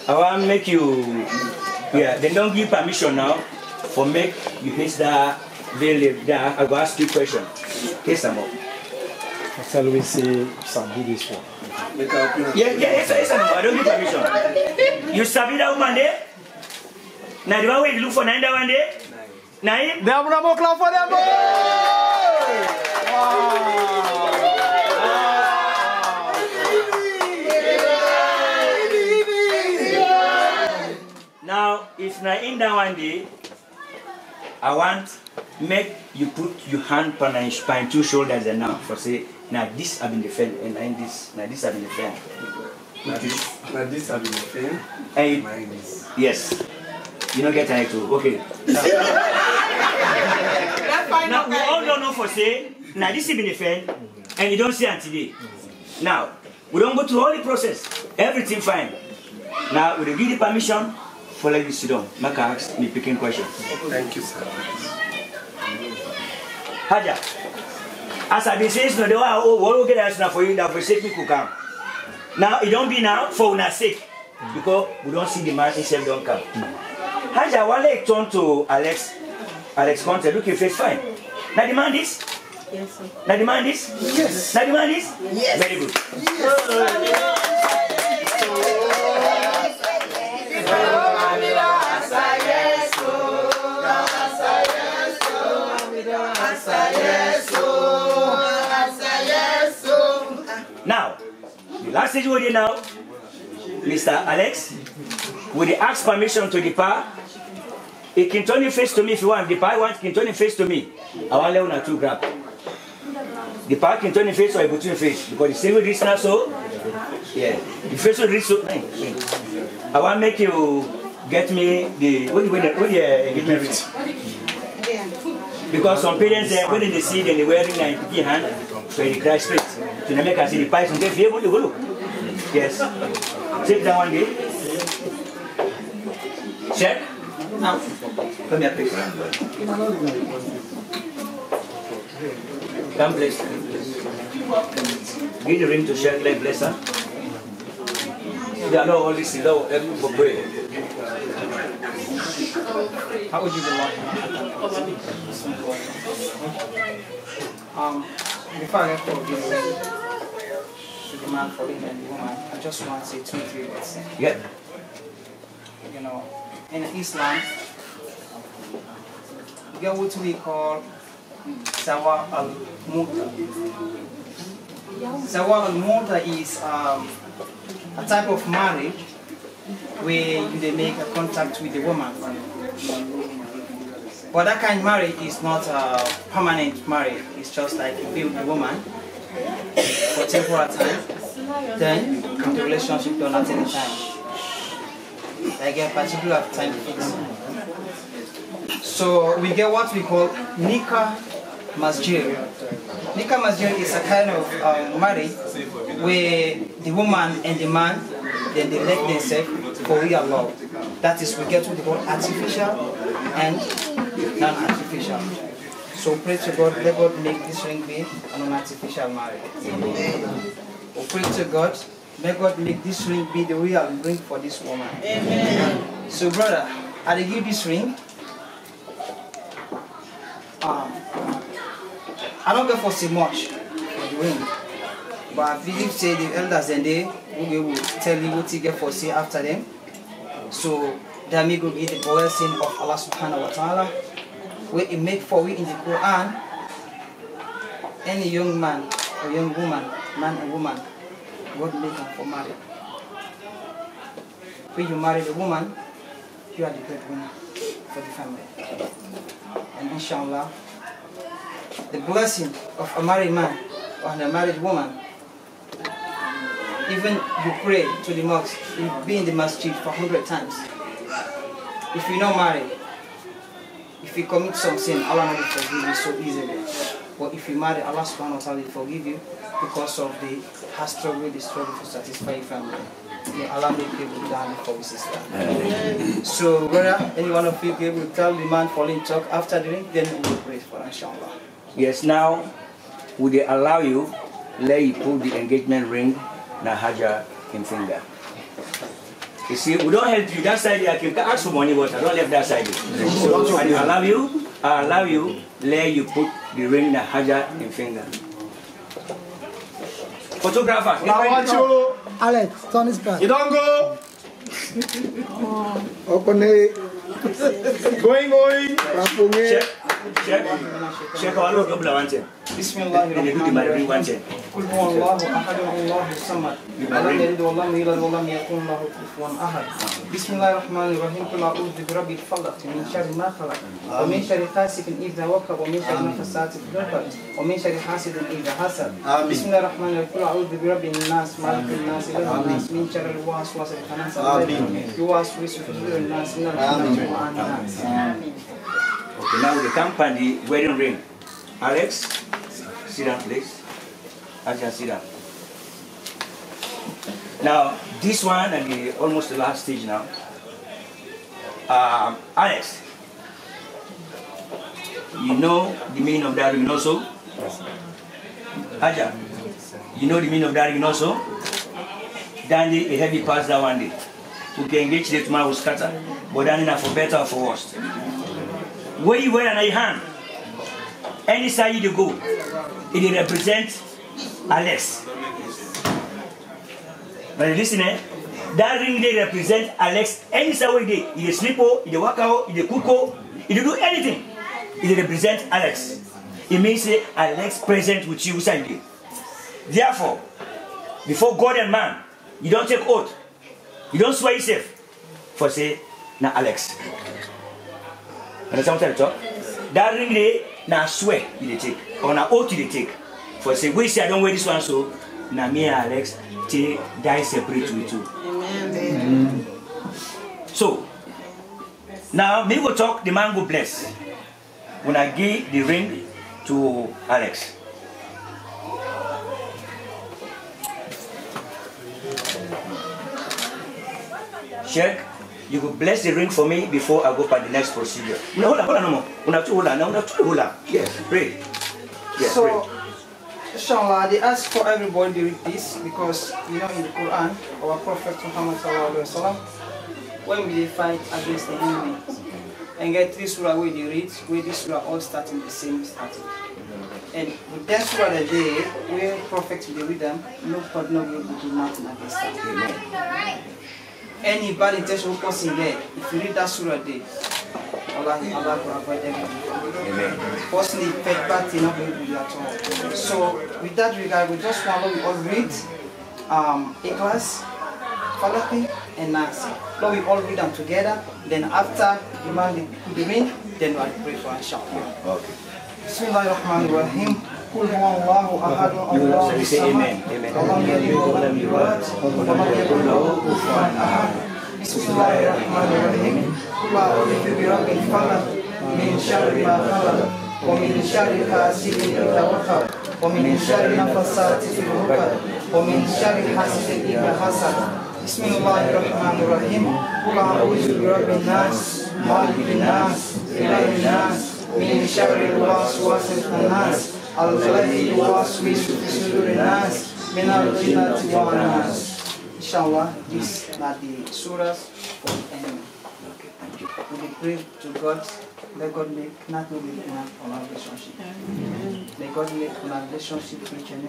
I want to make you, yeah, they don't give permission now for make you face that veil there. I go ask you question. Case them up. Tell we say Sabi this one. Yeah, yeah, yes, yes, I don't give permission. You sabi that woman there? Now the one way you look for nine that one there? Now him? Them no more clap for them. Now, if na in that one day, I want make you put your hand on my spine, two shoulders and now for say, now this have been defend eh, and now this, now this have been defend. Now this, now this have been the thing. And Mine is. yes, you don't get any too. Okay. now we all don't know for say, now this have been friend, and you don't see until today. Now, we don't go through all the process, everything fine. Now we will give the permission for let you sit down. Make I ask me picking question. Thank you, sir. Haja. As I been saying, no, they were oh, what will get us now for you that for sake me could come. Now it don't be now for una sake because we don't see the man himself don't come. Haja, one leg turn to Alex. Alex Conte, look your face fine. Now demand this. Yes, sir. Now demand this. Yes. Now demand this. Yes. Very good. Now, the last stage we're now, Mr. Alex, will they ask permission to depart? He can turn your face to me if you want. Depart, want can turn your face to me. I want Leona to grab. Depart can turn your face or I put your face because the with this now so. Yeah, the face will reach so. I want make you get me the what the what the, what the uh, engagement ring. Because some parents uh, when they see them they wearing a picky hand, so they cry straight. So they make us see the and get fear, what you go look. Yes. Take that one day. Check. Now. Come here, please. Come, please. Give the ring to like bless her. Yeah, no, all this is low, for prayer. How would you like? Um, before I get to the man for and the woman, I just want to say two, three words. Yeah. You know, in Islam, get what we call Sawa al Muta. Sawa al Muta is um, a type of marriage where you make a contact with the woman. But that kind of marriage is not a permanent marriage. It's just like you build the woman for temporary time, then the relationship done at any time. Like a particular time fixed. So we get what we call Nika Masjid. Nika Masjid is a kind of um, marriage where the woman and the man then they let themselves for real love. That is, we get what they call artificial and non-artificial. So pray to God, let God make this ring be an artificial marriage. We pray to God, let God make this ring be the real ring for this woman. Amen. So brother, I dey give this ring. Um, I don't get for see much for the ring. But I believe say the elders and they will will tell you what you get for see after them. So that may go be the blessing of Allah subhanahu wa ta'ala. Where it make for we in the Quran any young man or young woman, man and woman, God them for marriage. When you marry the woman, you are the breadwinner for the family. And inshallah, the blessing of a married man or a married woman, even you pray to the mosque, you be in the masjid for hundred times. If you're not married, if you commit some sin, Allah will forgive you so easily. But if you marry, Allah subhanahu wa ta'ala will forgive you because of the hard struggle, the struggle to satisfy your family. May Allah make to die for his sister. So whether any one of you to tell the man falling talk after the ring, then we will pray for inshallah. Yes, now, would they allow you, let you put the engagement ring, Nahaja, in finger? You see, we don't help you. That side, I can ask for money, but I don't left that side. So, I allow you, I allow you, let you put the ring, Nahaja, in finger. photographer. I. Alex, turn this back. You don't go. Open it. Going, going. Check. Check. Check. Check. Check. Check. Check. Check. قل هو الله أحد الله الصمد. لم يلد ولم يولد ولم يكن له كفوا أحد. بسم الله الرحمن الرحيم. قل أعوذ برب الفلق من شر ما خلق ومن شر حاسد إذا وقب ومن شر نفسات العقد ومن شر حاسد إذا حسد. بسم الله الرحمن الرحيم. قل أعوذ برب الناس مالك الناس إله الناس من شر الوسواس الخناس. يوسوس في صدور الناس. من الجنه والناس Okay, now the company wedding ring. Alex, sit down, please. Haja, see that. Now, this one and the almost the last stage now. Um, Alex, you know the meaning of that ring also? Haja, you know the meaning of that ring also? Dandy, a heavy pass that one day. We can engage the tomorrow scatter, but Dandy now for better or for worse. Where you wear an hand, any side you go, it will represent Alex. But listen, eh? That ring they represent Alex. Any side where they, it is sleep, it is work out, it is cook, out, it do anything. It represent Alex. It means eh, Alex present with you side day. Therefore, before God and man, you don't take oath. You don't swear yourself for say, na Alex. Understand what I talk? That ring there, na swear you take, or na oath you take. For say, we say I don't wear this one, so na me and Alex take die separate with you. Amen. So, now me go talk, the man go bless. When I give the ring to Alex. Sheikh, you go bless the ring for me before I go for the next procedure. No, hold on, hold on, no more. Una two hold on, now una two hold on. Yes, pray. Yes, so, pray. Inshallah, they ask for everybody to read this because, you know, in the Quran, our Prophet Muhammad sallallahu alaihi wasallam, when we fight against the enemy, and get three surah where they read, where this surah all starting the same starting. And with that surah that day, where Prophet will read them, no will do nothing against them. Any bad intention person there, if you read that surah there, Firstly, faith that is not going at all. So with that regard, we just want we all read um, a class, Falaq and Nancy. Lord, we all read them together. Then after you the main, then we'll pray for inshallah. Okay. Bismillahirrahmanirrahim. قل هو الله احد الله بسم الله الرحمن الرحيم قل اعوذ برب الفلق من شر ما خلق ومن شر حاسد اذا وقب ومن شر نفسات في العقد ومن شر حاسد اذا حسد بسم الله الرحمن الرحيم قل أعوذ برب الناس مالك الناس إله الناس من شر الوسواس الخناس الذي يوسوس في صدور الناس من الجنة والناس Inshallah, these are the surahs for enemy. We pray to God, let God make not only one on our relationship. May God make our relationship rich and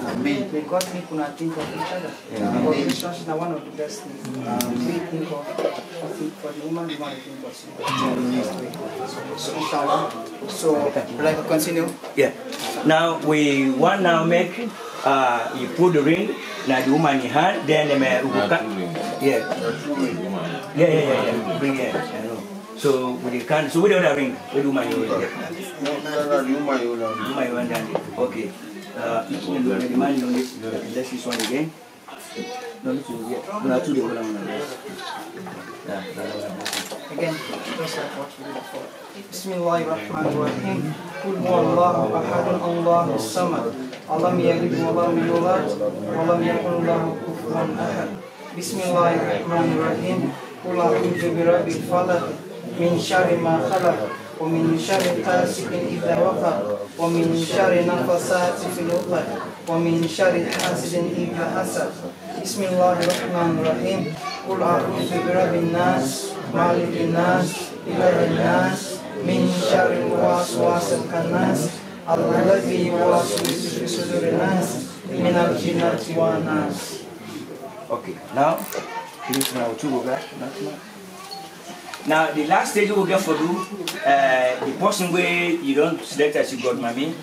Amen. May God make una think of each other. Amen. Our relationship are one of the best things. We think of, I think for the woman, we want to think of something. So, inshallah. So, would like to continue? Yeah. Now we want now make uh you put the ring now the woman in hand then the man will cut. Yeah. Yeah, yeah, yeah, yeah. Bring it. I know. So with the can so with the other ring, with the woman you will get. The woman you want done. Okay. Uh the the man you need let's this one again. No, this is yeah. No, two the one on the Yeah. Again, just like what we did before. Bismillahirrahmanirrahim. Qul huwallahu ahad Allahu samad. Alam yalid wa lam yulad wa lam yakul lahu kufuwan ahad. Bismillahirrahmanirrahim. Qul a'udzu birabbil falaq min syarri ma khalaq wa min syarri ghasiqin idza waqab wa min syarri nafasati fil 'uqad wa min syarri hasidin idza hasad. Bismillahirrahmanirrahim. Qul a'udzu birabbin nas, malikin nas, ilahin nas, min syarril waswasil khannas, alladzi yuwaswisu fi sudurin nas, minal jinnati wan nas. Okay, now, please now to go back. Now, the last stage we get for you, uh, the person where you don't select as you got mommy,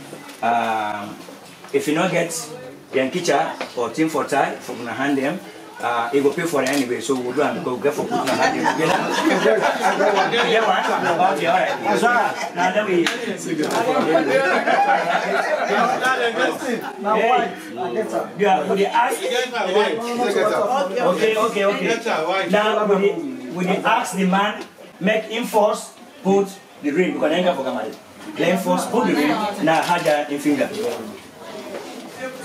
um, if you not get the kitchen or team for tie, for gonna hand them, uh, it will pay for it anyway, so we'll do and go get for put in hand them together. You get one? Okay, all right. So, now then we. Now, why? Yeah, would you ask? Okay, okay, okay. Now, would you, would you ask the man, make him first put the ring, because I ain't for Kamari. Let him first put the ring, now Haja in finger.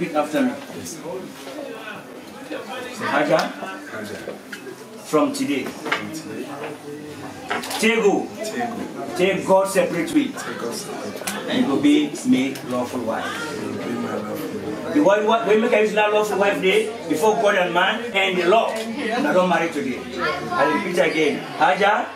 repeat after me. Haja, from today, Tego, take God separately, and it will be made lawful wife. The one what we make Islam lawful wife day before God and man and the law. And I don't marry today. I repeat again. Haja,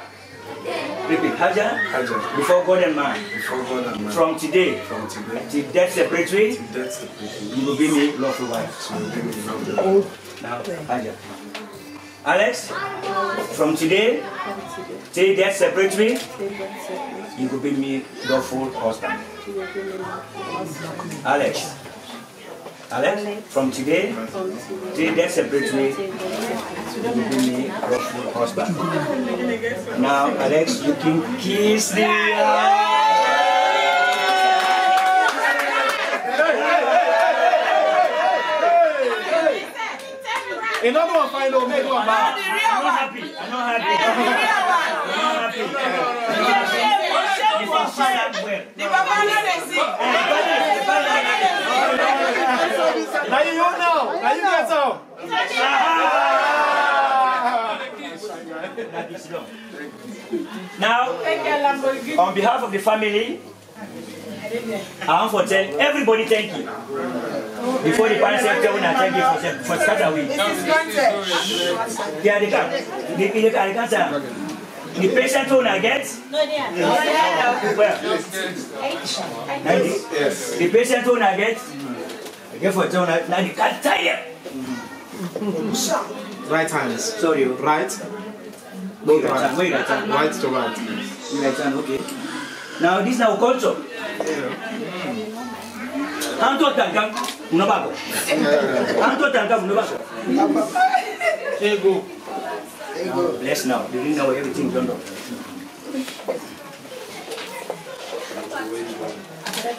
repeat. Haja, before God and man. Before God and man. From today, From today. till death separately, That's the people. you will be me lawful wife. So we bring it from the Now, Haja. Alex, from today, till death separately, you will be me lawful husband. Alex. Alex, from today, till death separately, you will be me lawful husband. Now, Alex, you can kiss the You know what find out, make one back. I'm not happy. I'm not happy. I'm not happy. I'm not happy. You can see that well. Now you know now. Now you get some. That is done. Now, on behalf of the family, I want to tell everybody thank you. Before the parents say, tell me thank you for, for start away. Yeah, they can. They, they can, they can say, The patient who I get, well, 90. The patient who I get, I get for tell now the can't tire. Right hands. Sorry. Right. Wait, right hand. Wait, right hand. Right to right. Right hand, okay. Now this is our culture. Anto tangkang, unabako. Anto tangkang, unabako. Ego. Now, bless now. You didn't know everything up.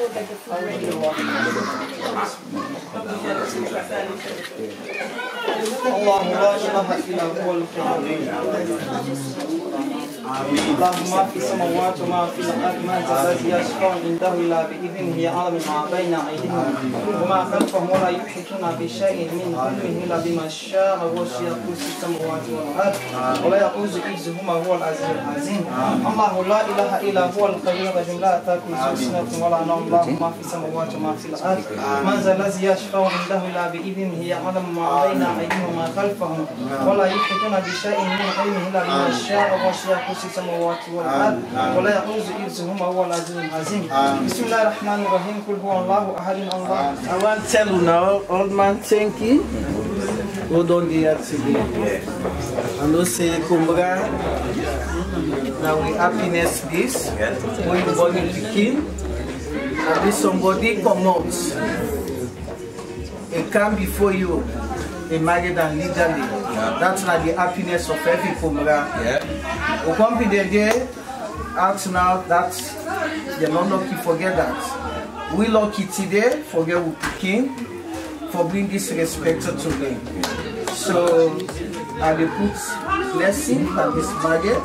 الله لا إله إلا هو القيوم اللهم ما في السماوات وما في الأرض من ذا الذي يشفع عنده إلا بإذنه يعلم ما بين أيديهم. وما خلفهم ولا يحيطون بشيء من علمه إلا بما شاء وسع كرسي السماوات والأرض. ولا يعوز حفظهما هو العزيز العظيم. الله لا إله إلا هو القوي العظيم لا تاخذه سنه ولا نوم. الله ما في السماوات وما في الأرض من ذا الذي يشفع عنده إلا بإذنه يعلم ما بين أيديهم وما خلفهم ولا يحيطون بشيء من علمه إلا بما شاء وسع كرسي السماوات والأرض ولا يعوز حفظهما هو العزيز العظيم بسم الله الرحمن الرحيم قل هو الله أحد الله I want to tell you now, old man, thank you. Hold on there today. I know say Kumbra. Now we happiness this. When you born in Pekin. And somebody come out. He come before you. He married and legally. That's not the happiness of every Kumbra. We come be there, there. Ask now that the not lucky forget that. We lucky today, forget we Pekin for being disrespected to them. So I will put blessing on this marriage.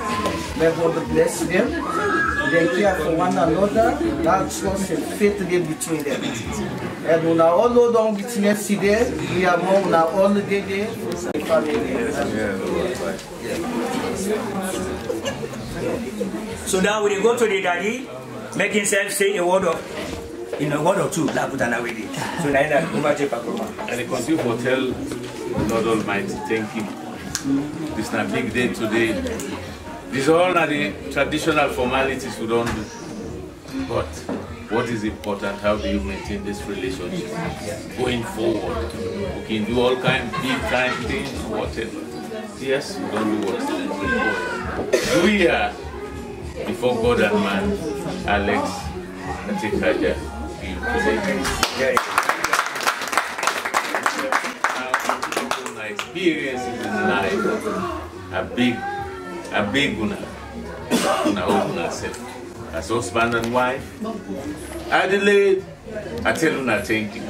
May God bless them. They care for one another. That's trust and faith there between them. And when all Lord on witness today, we are more now all the day there for the family. So now we go to the daddy, make himself say a word of, in a word or two, la putana with it. So now that over to Pakroma. And I continue to tell Lord Almighty, thank you. This is a big day today. These all are the traditional formalities we don't do. But what is important? How do you maintain this relationship going forward? We can do all kind big time things, whatever. Yes, we don't do what we are uh, before God and man, Alex, Atikaja, experiences in life are big, a big una, una una self. As husband and wife, Adelaide, I tell you not thank you.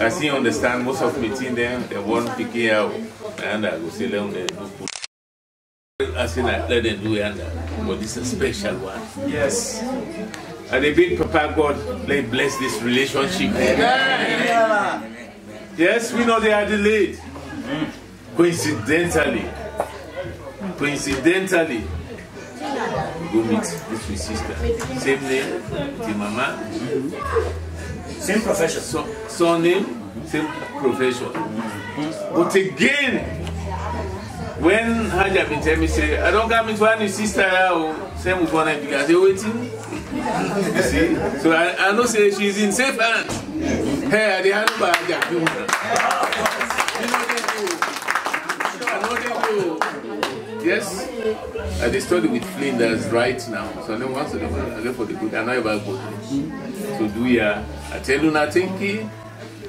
As you understand, most of me team them, they want to pick out, and I go see them, they do put. I say like, let them do it, but this is a special one. Yes. And the big Papa God, let bless this relationship. Yes, we know they are delayed. Mm. Coincidentally, coincidentally, go meet this with sister. Same name, the mama. Same profession. So, surname, same profession. But again, when Haja been tell me say, I don't come into any sister or same with one I I say waiting. You see? So I, I know say she's in safe hands. Hey, the hand by Haja. I know they do. Yes. I did study with Flinders right now. So I know once in a while, I go for the good. I know about good. So do ya? I tell you nothing.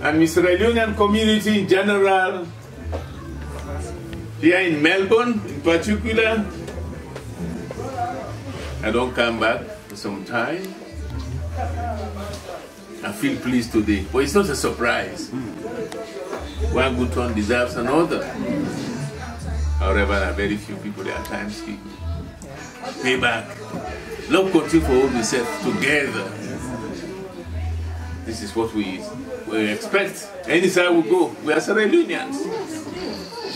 And Mr. Union community in general, here in Melbourne in particular, I don't come back for some time. I feel pleased today, but it's not a surprise. Hmm. One good turn deserves another. However, there are very few people that at times keep pay back. Love continue for hold yourself together. This is what we, we expect. Anytime we go, we are Sierra Leoneans.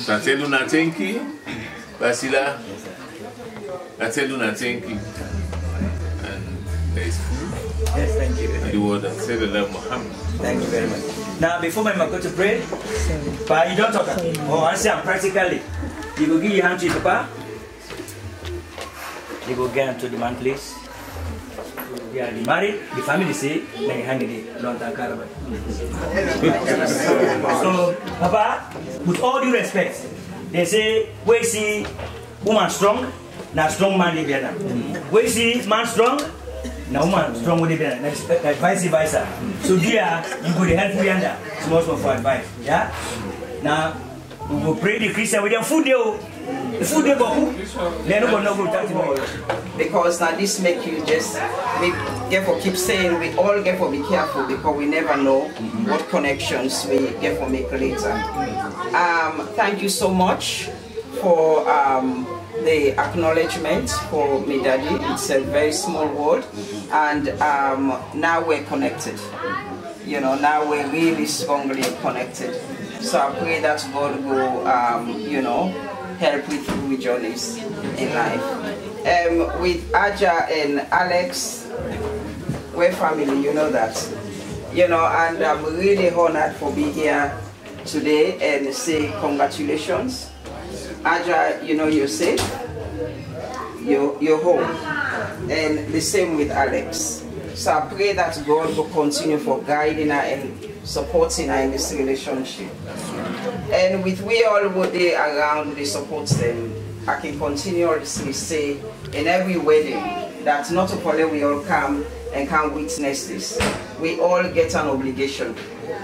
So I tell thank you. Basila, I tell you thank you. And there is food. Yes, thank you. And the word the love Muhammad. Thank you very much. Now, before my man go to pray, but you don't talk. Oh, I say I'm practically. You go give your hand to your papa. You go get him to the man, please. Married, the family say, hang caravan. So, Papa, with all due respect, they say, we see woman strong, now strong man live better. We see man strong, now woman strong with better. That's that's vice versa. So dear, you to help me under small small for advice. Yeah? Now we will pray the Christian with their food deal. The food they go they go no go touch more. because now this make you just we get for keep saying we all get for be careful because we never know what connections we get for make later. Um, thank you so much for um, the acknowledgement for me daddy. It's a very small word and um, now we're connected. You know, now we're really strongly connected. So I pray that God will, um, you know, help with through journeys in life. Um, with Aja and Alex, we're family, you know that. You know, and I'm really honored for being here today and say congratulations. Aja, you know, you're safe, you're, you're home. And the same with Alex. So I pray that God will continue for guiding her and supporting in this relationship. And with we all who they around, they support them. I can continuously say in every wedding that not only we all come and can witness this, we all get an obligation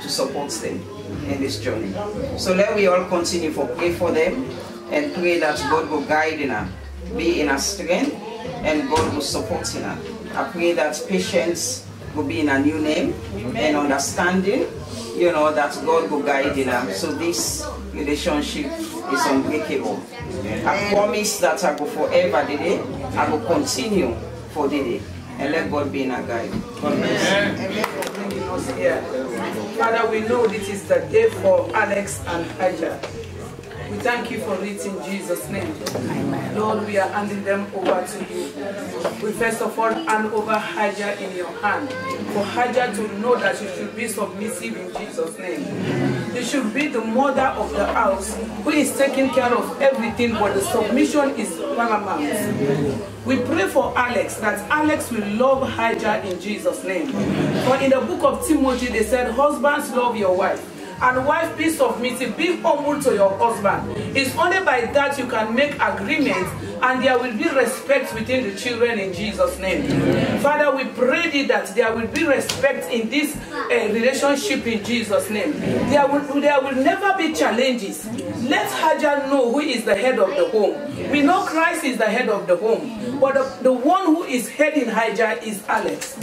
to support them in this journey. So let we all continue for pray for them and pray that God will guide her, be in her strength, and God will support her. I pray that patience will be in a new name and understanding, you know, that God will guide in her. So this relationship is unbreakable. I promise that I will forever today, I will continue for the day. And let God be in our guide. God bless. Amen for bringing us here. Father, we know this is the day for Alex and Haja. Thank you for it in Jesus' name. Lord, we are handing them over to you. We first of all hand over Haja in your hand. For Haja to know that she should be submissive in Jesus' name. You should be the mother of the house who is taking care of everything, but the submission is paramount. We pray for Alex that Alex will love Haja in Jesus' name. For in the book of Timothy, they said, Husbands, love your wife and wife be submissive be humble to your husband. It's only by that you can make agreement and there will be respect within the children in jesus name. Father we pray thee that there will be respect in this uh, relationship in jesus name. There will there will never be challenges. Let haja know who is the head of the home. We know christ is the head of the home but the, the one who is heading haja is alex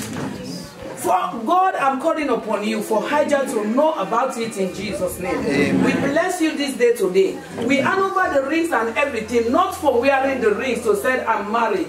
for God, I'm calling upon you for Haja to know about it in Jesus' name. We bless you this day today. We hand over the rings and everything, not for wearing the rings to say I'm married.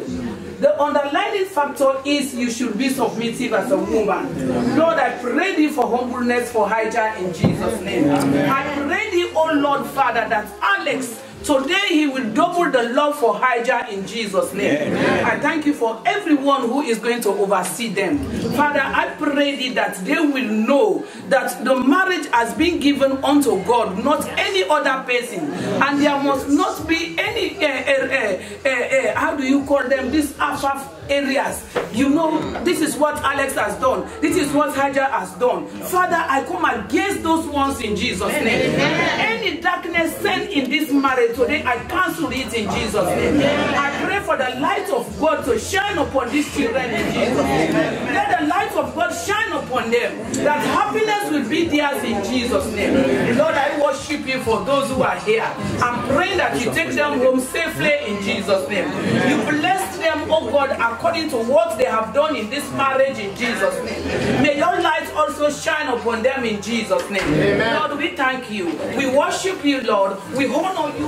The underlying factor is you should be submissive as a woman. Lord, I pray thee for humbleness for Haja in Jesus' name. I pray thee, oh Lord Father, that Alex Today he will double the love for Haja in Jesus' name. I thank you for everyone who is going to oversee them. Father, I pray thee that they will know that the marriage has been given unto God, not any other person. And there must not be any, uh, uh, uh, how do you call them, this affaf areas. You know, this is what Alex has done. This is what Haja has done. Father, I come against those ones in Jesus' name. Any darkness sent in this marriage today, I cancel it in Jesus' name. I pray for the light of God to shine upon these children in Jesus' name. Let the light of God shine upon them. That happiness will be theirs in Jesus' name. Lord, I worship you for those who are here. I'm praying that you take them home safely in Jesus' name. You bless them, oh God, according to what they have done in this marriage in Jesus' name. May your light also shine upon them in Jesus' name. Amen. Lord, we thank you. We worship you, Lord. We honor you.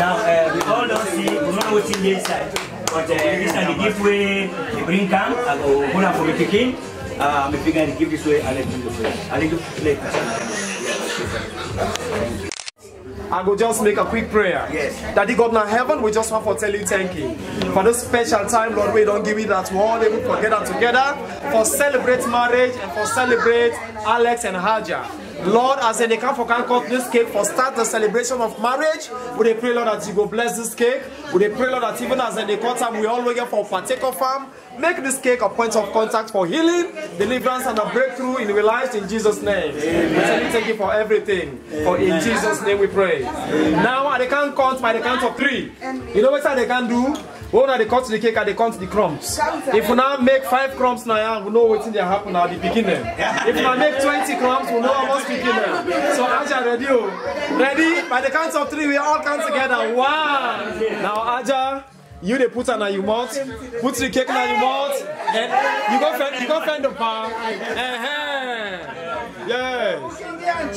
now, uh, we all don't see, we don't know what's in the inside. But uh, this is the gift way they bring come. I go one for the Uh, I'm going to give this way. I'll let you go. I'll let you play. I go just make a quick prayer. Yes. Daddy God in heaven, we just want to tell you thank you for this special time, Lord. We don't give it that one, able to get them together for celebrate marriage and for celebrate Alex and Haja. Lord, as they come for can cut this cake for start the celebration of marriage, we pray, Lord, that you go bless this cake. We pray, Lord, that even as they cut time, we all wait for partake of farm. Make this cake a point of contact for healing, deliverance, and a breakthrough in your lives in Jesus' name. You thank you for everything. For in Jesus' name we pray. Now, I can count by the count of three. You know what they can do? When they cut the cake, and they count the crumbs. If we now make five crumbs now, we know what's in there happen now, the beginning. If we make 20 crumbs, we know what's beginning. So, Aja, ready? oh? Ready? By the count of three, we all count together. One. Now, Aja. You they put on your mouth, put the cake on your mouth, and you go find you go find the palm. Uh-huh. Yes.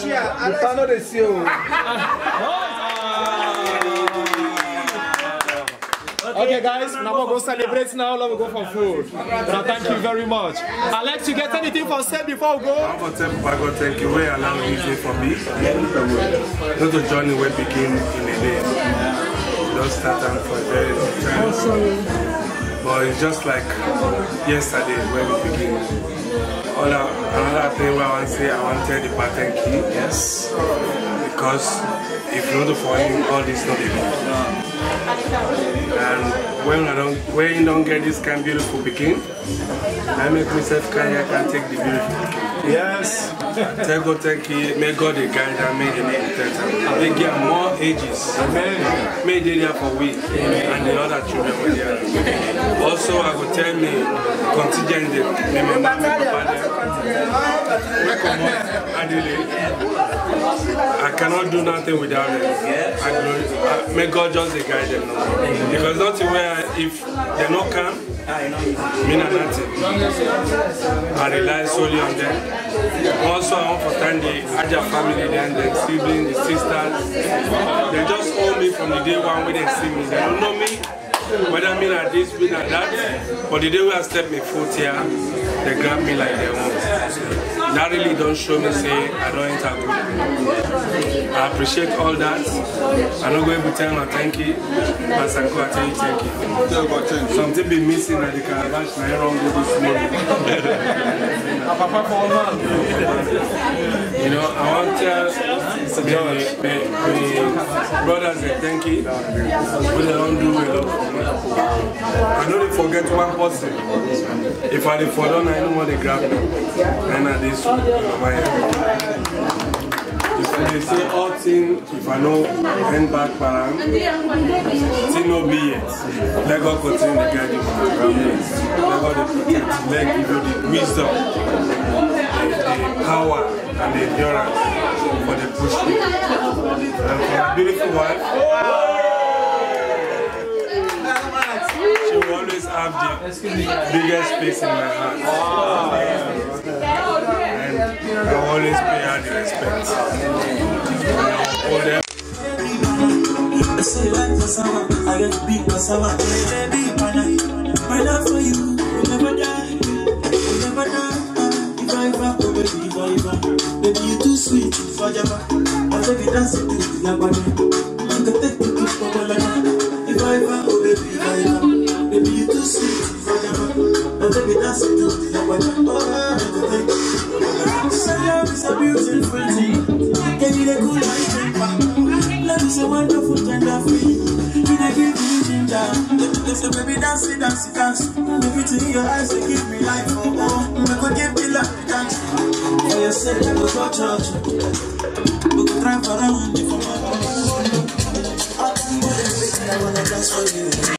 You cannot dey see o. Okay, guys, now we'll go celebrate now. Now we go for food. Now, thank you very much. Alex, you get anything for say before we go? I want to tell Papa God thank you. Where allow this day for me. Not a journey where begin in a day. Just start out for a very long time. But it's just like yesterday when we begin. Other, another thing where I want to say, I want to tell the pattern key. Yes. Because if not for him, all this not even. And when I don't, when you don't get this kind of beautiful begin, I make myself kind I can take the beautiful begin. Yes. Tell God thank you. May God the guide and may the name them. They get more ages. Amen. May they there for we and the other children were there. Also, I will tell me contingent. May my mama, my. I cannot do nothing without them. I I, may God just guide them. Because nothing where if they not come, me na nothing. I rely solely on them. Also, I want to thank the Aja family, then the siblings, the sisters. They just hold me from the day one when they see me. They don't know me, whether me like this, me like that. But the day when I step my foot here, they grab me like they want. That really don't show me say I don't enter good. I appreciate all that. I'm not going to tell my thank you, but I tell you thank you. Something be missing at the calabash, and I wrong with this morning. You know, I want to tell me, me, me brothers and thank you. We don't do well for me. I know they forget one person. If I dey fall down, I know what they grab me. And I this my If they say all thing, if I know end back param, thing no be yet. Let God continue to guide you the ground. Let God protect, let give you the wisdom, the, power and the endurance for the push. And for my beautiful wife, she always have the biggest space in my heart. And I always pay her the respect. I get beat cassava. Baby, my my love for you never die, never die. If oh baby, I baby you too sweet for Java. I take it dance to the Yabani, you can take me to Kobalana. If I oh baby, I baby you too sweet for Java. I take it dance to the Yabani, oh you can take me. So love is a beautiful thing, can you the cool life Love is a wonderful tender feeling. Ginger. Say baby dance dance dance. Everything in your eyes they give me life. Oh oh, me go give the love the dance. For your sake we go go. We go drive around for my. I wanna dance for you.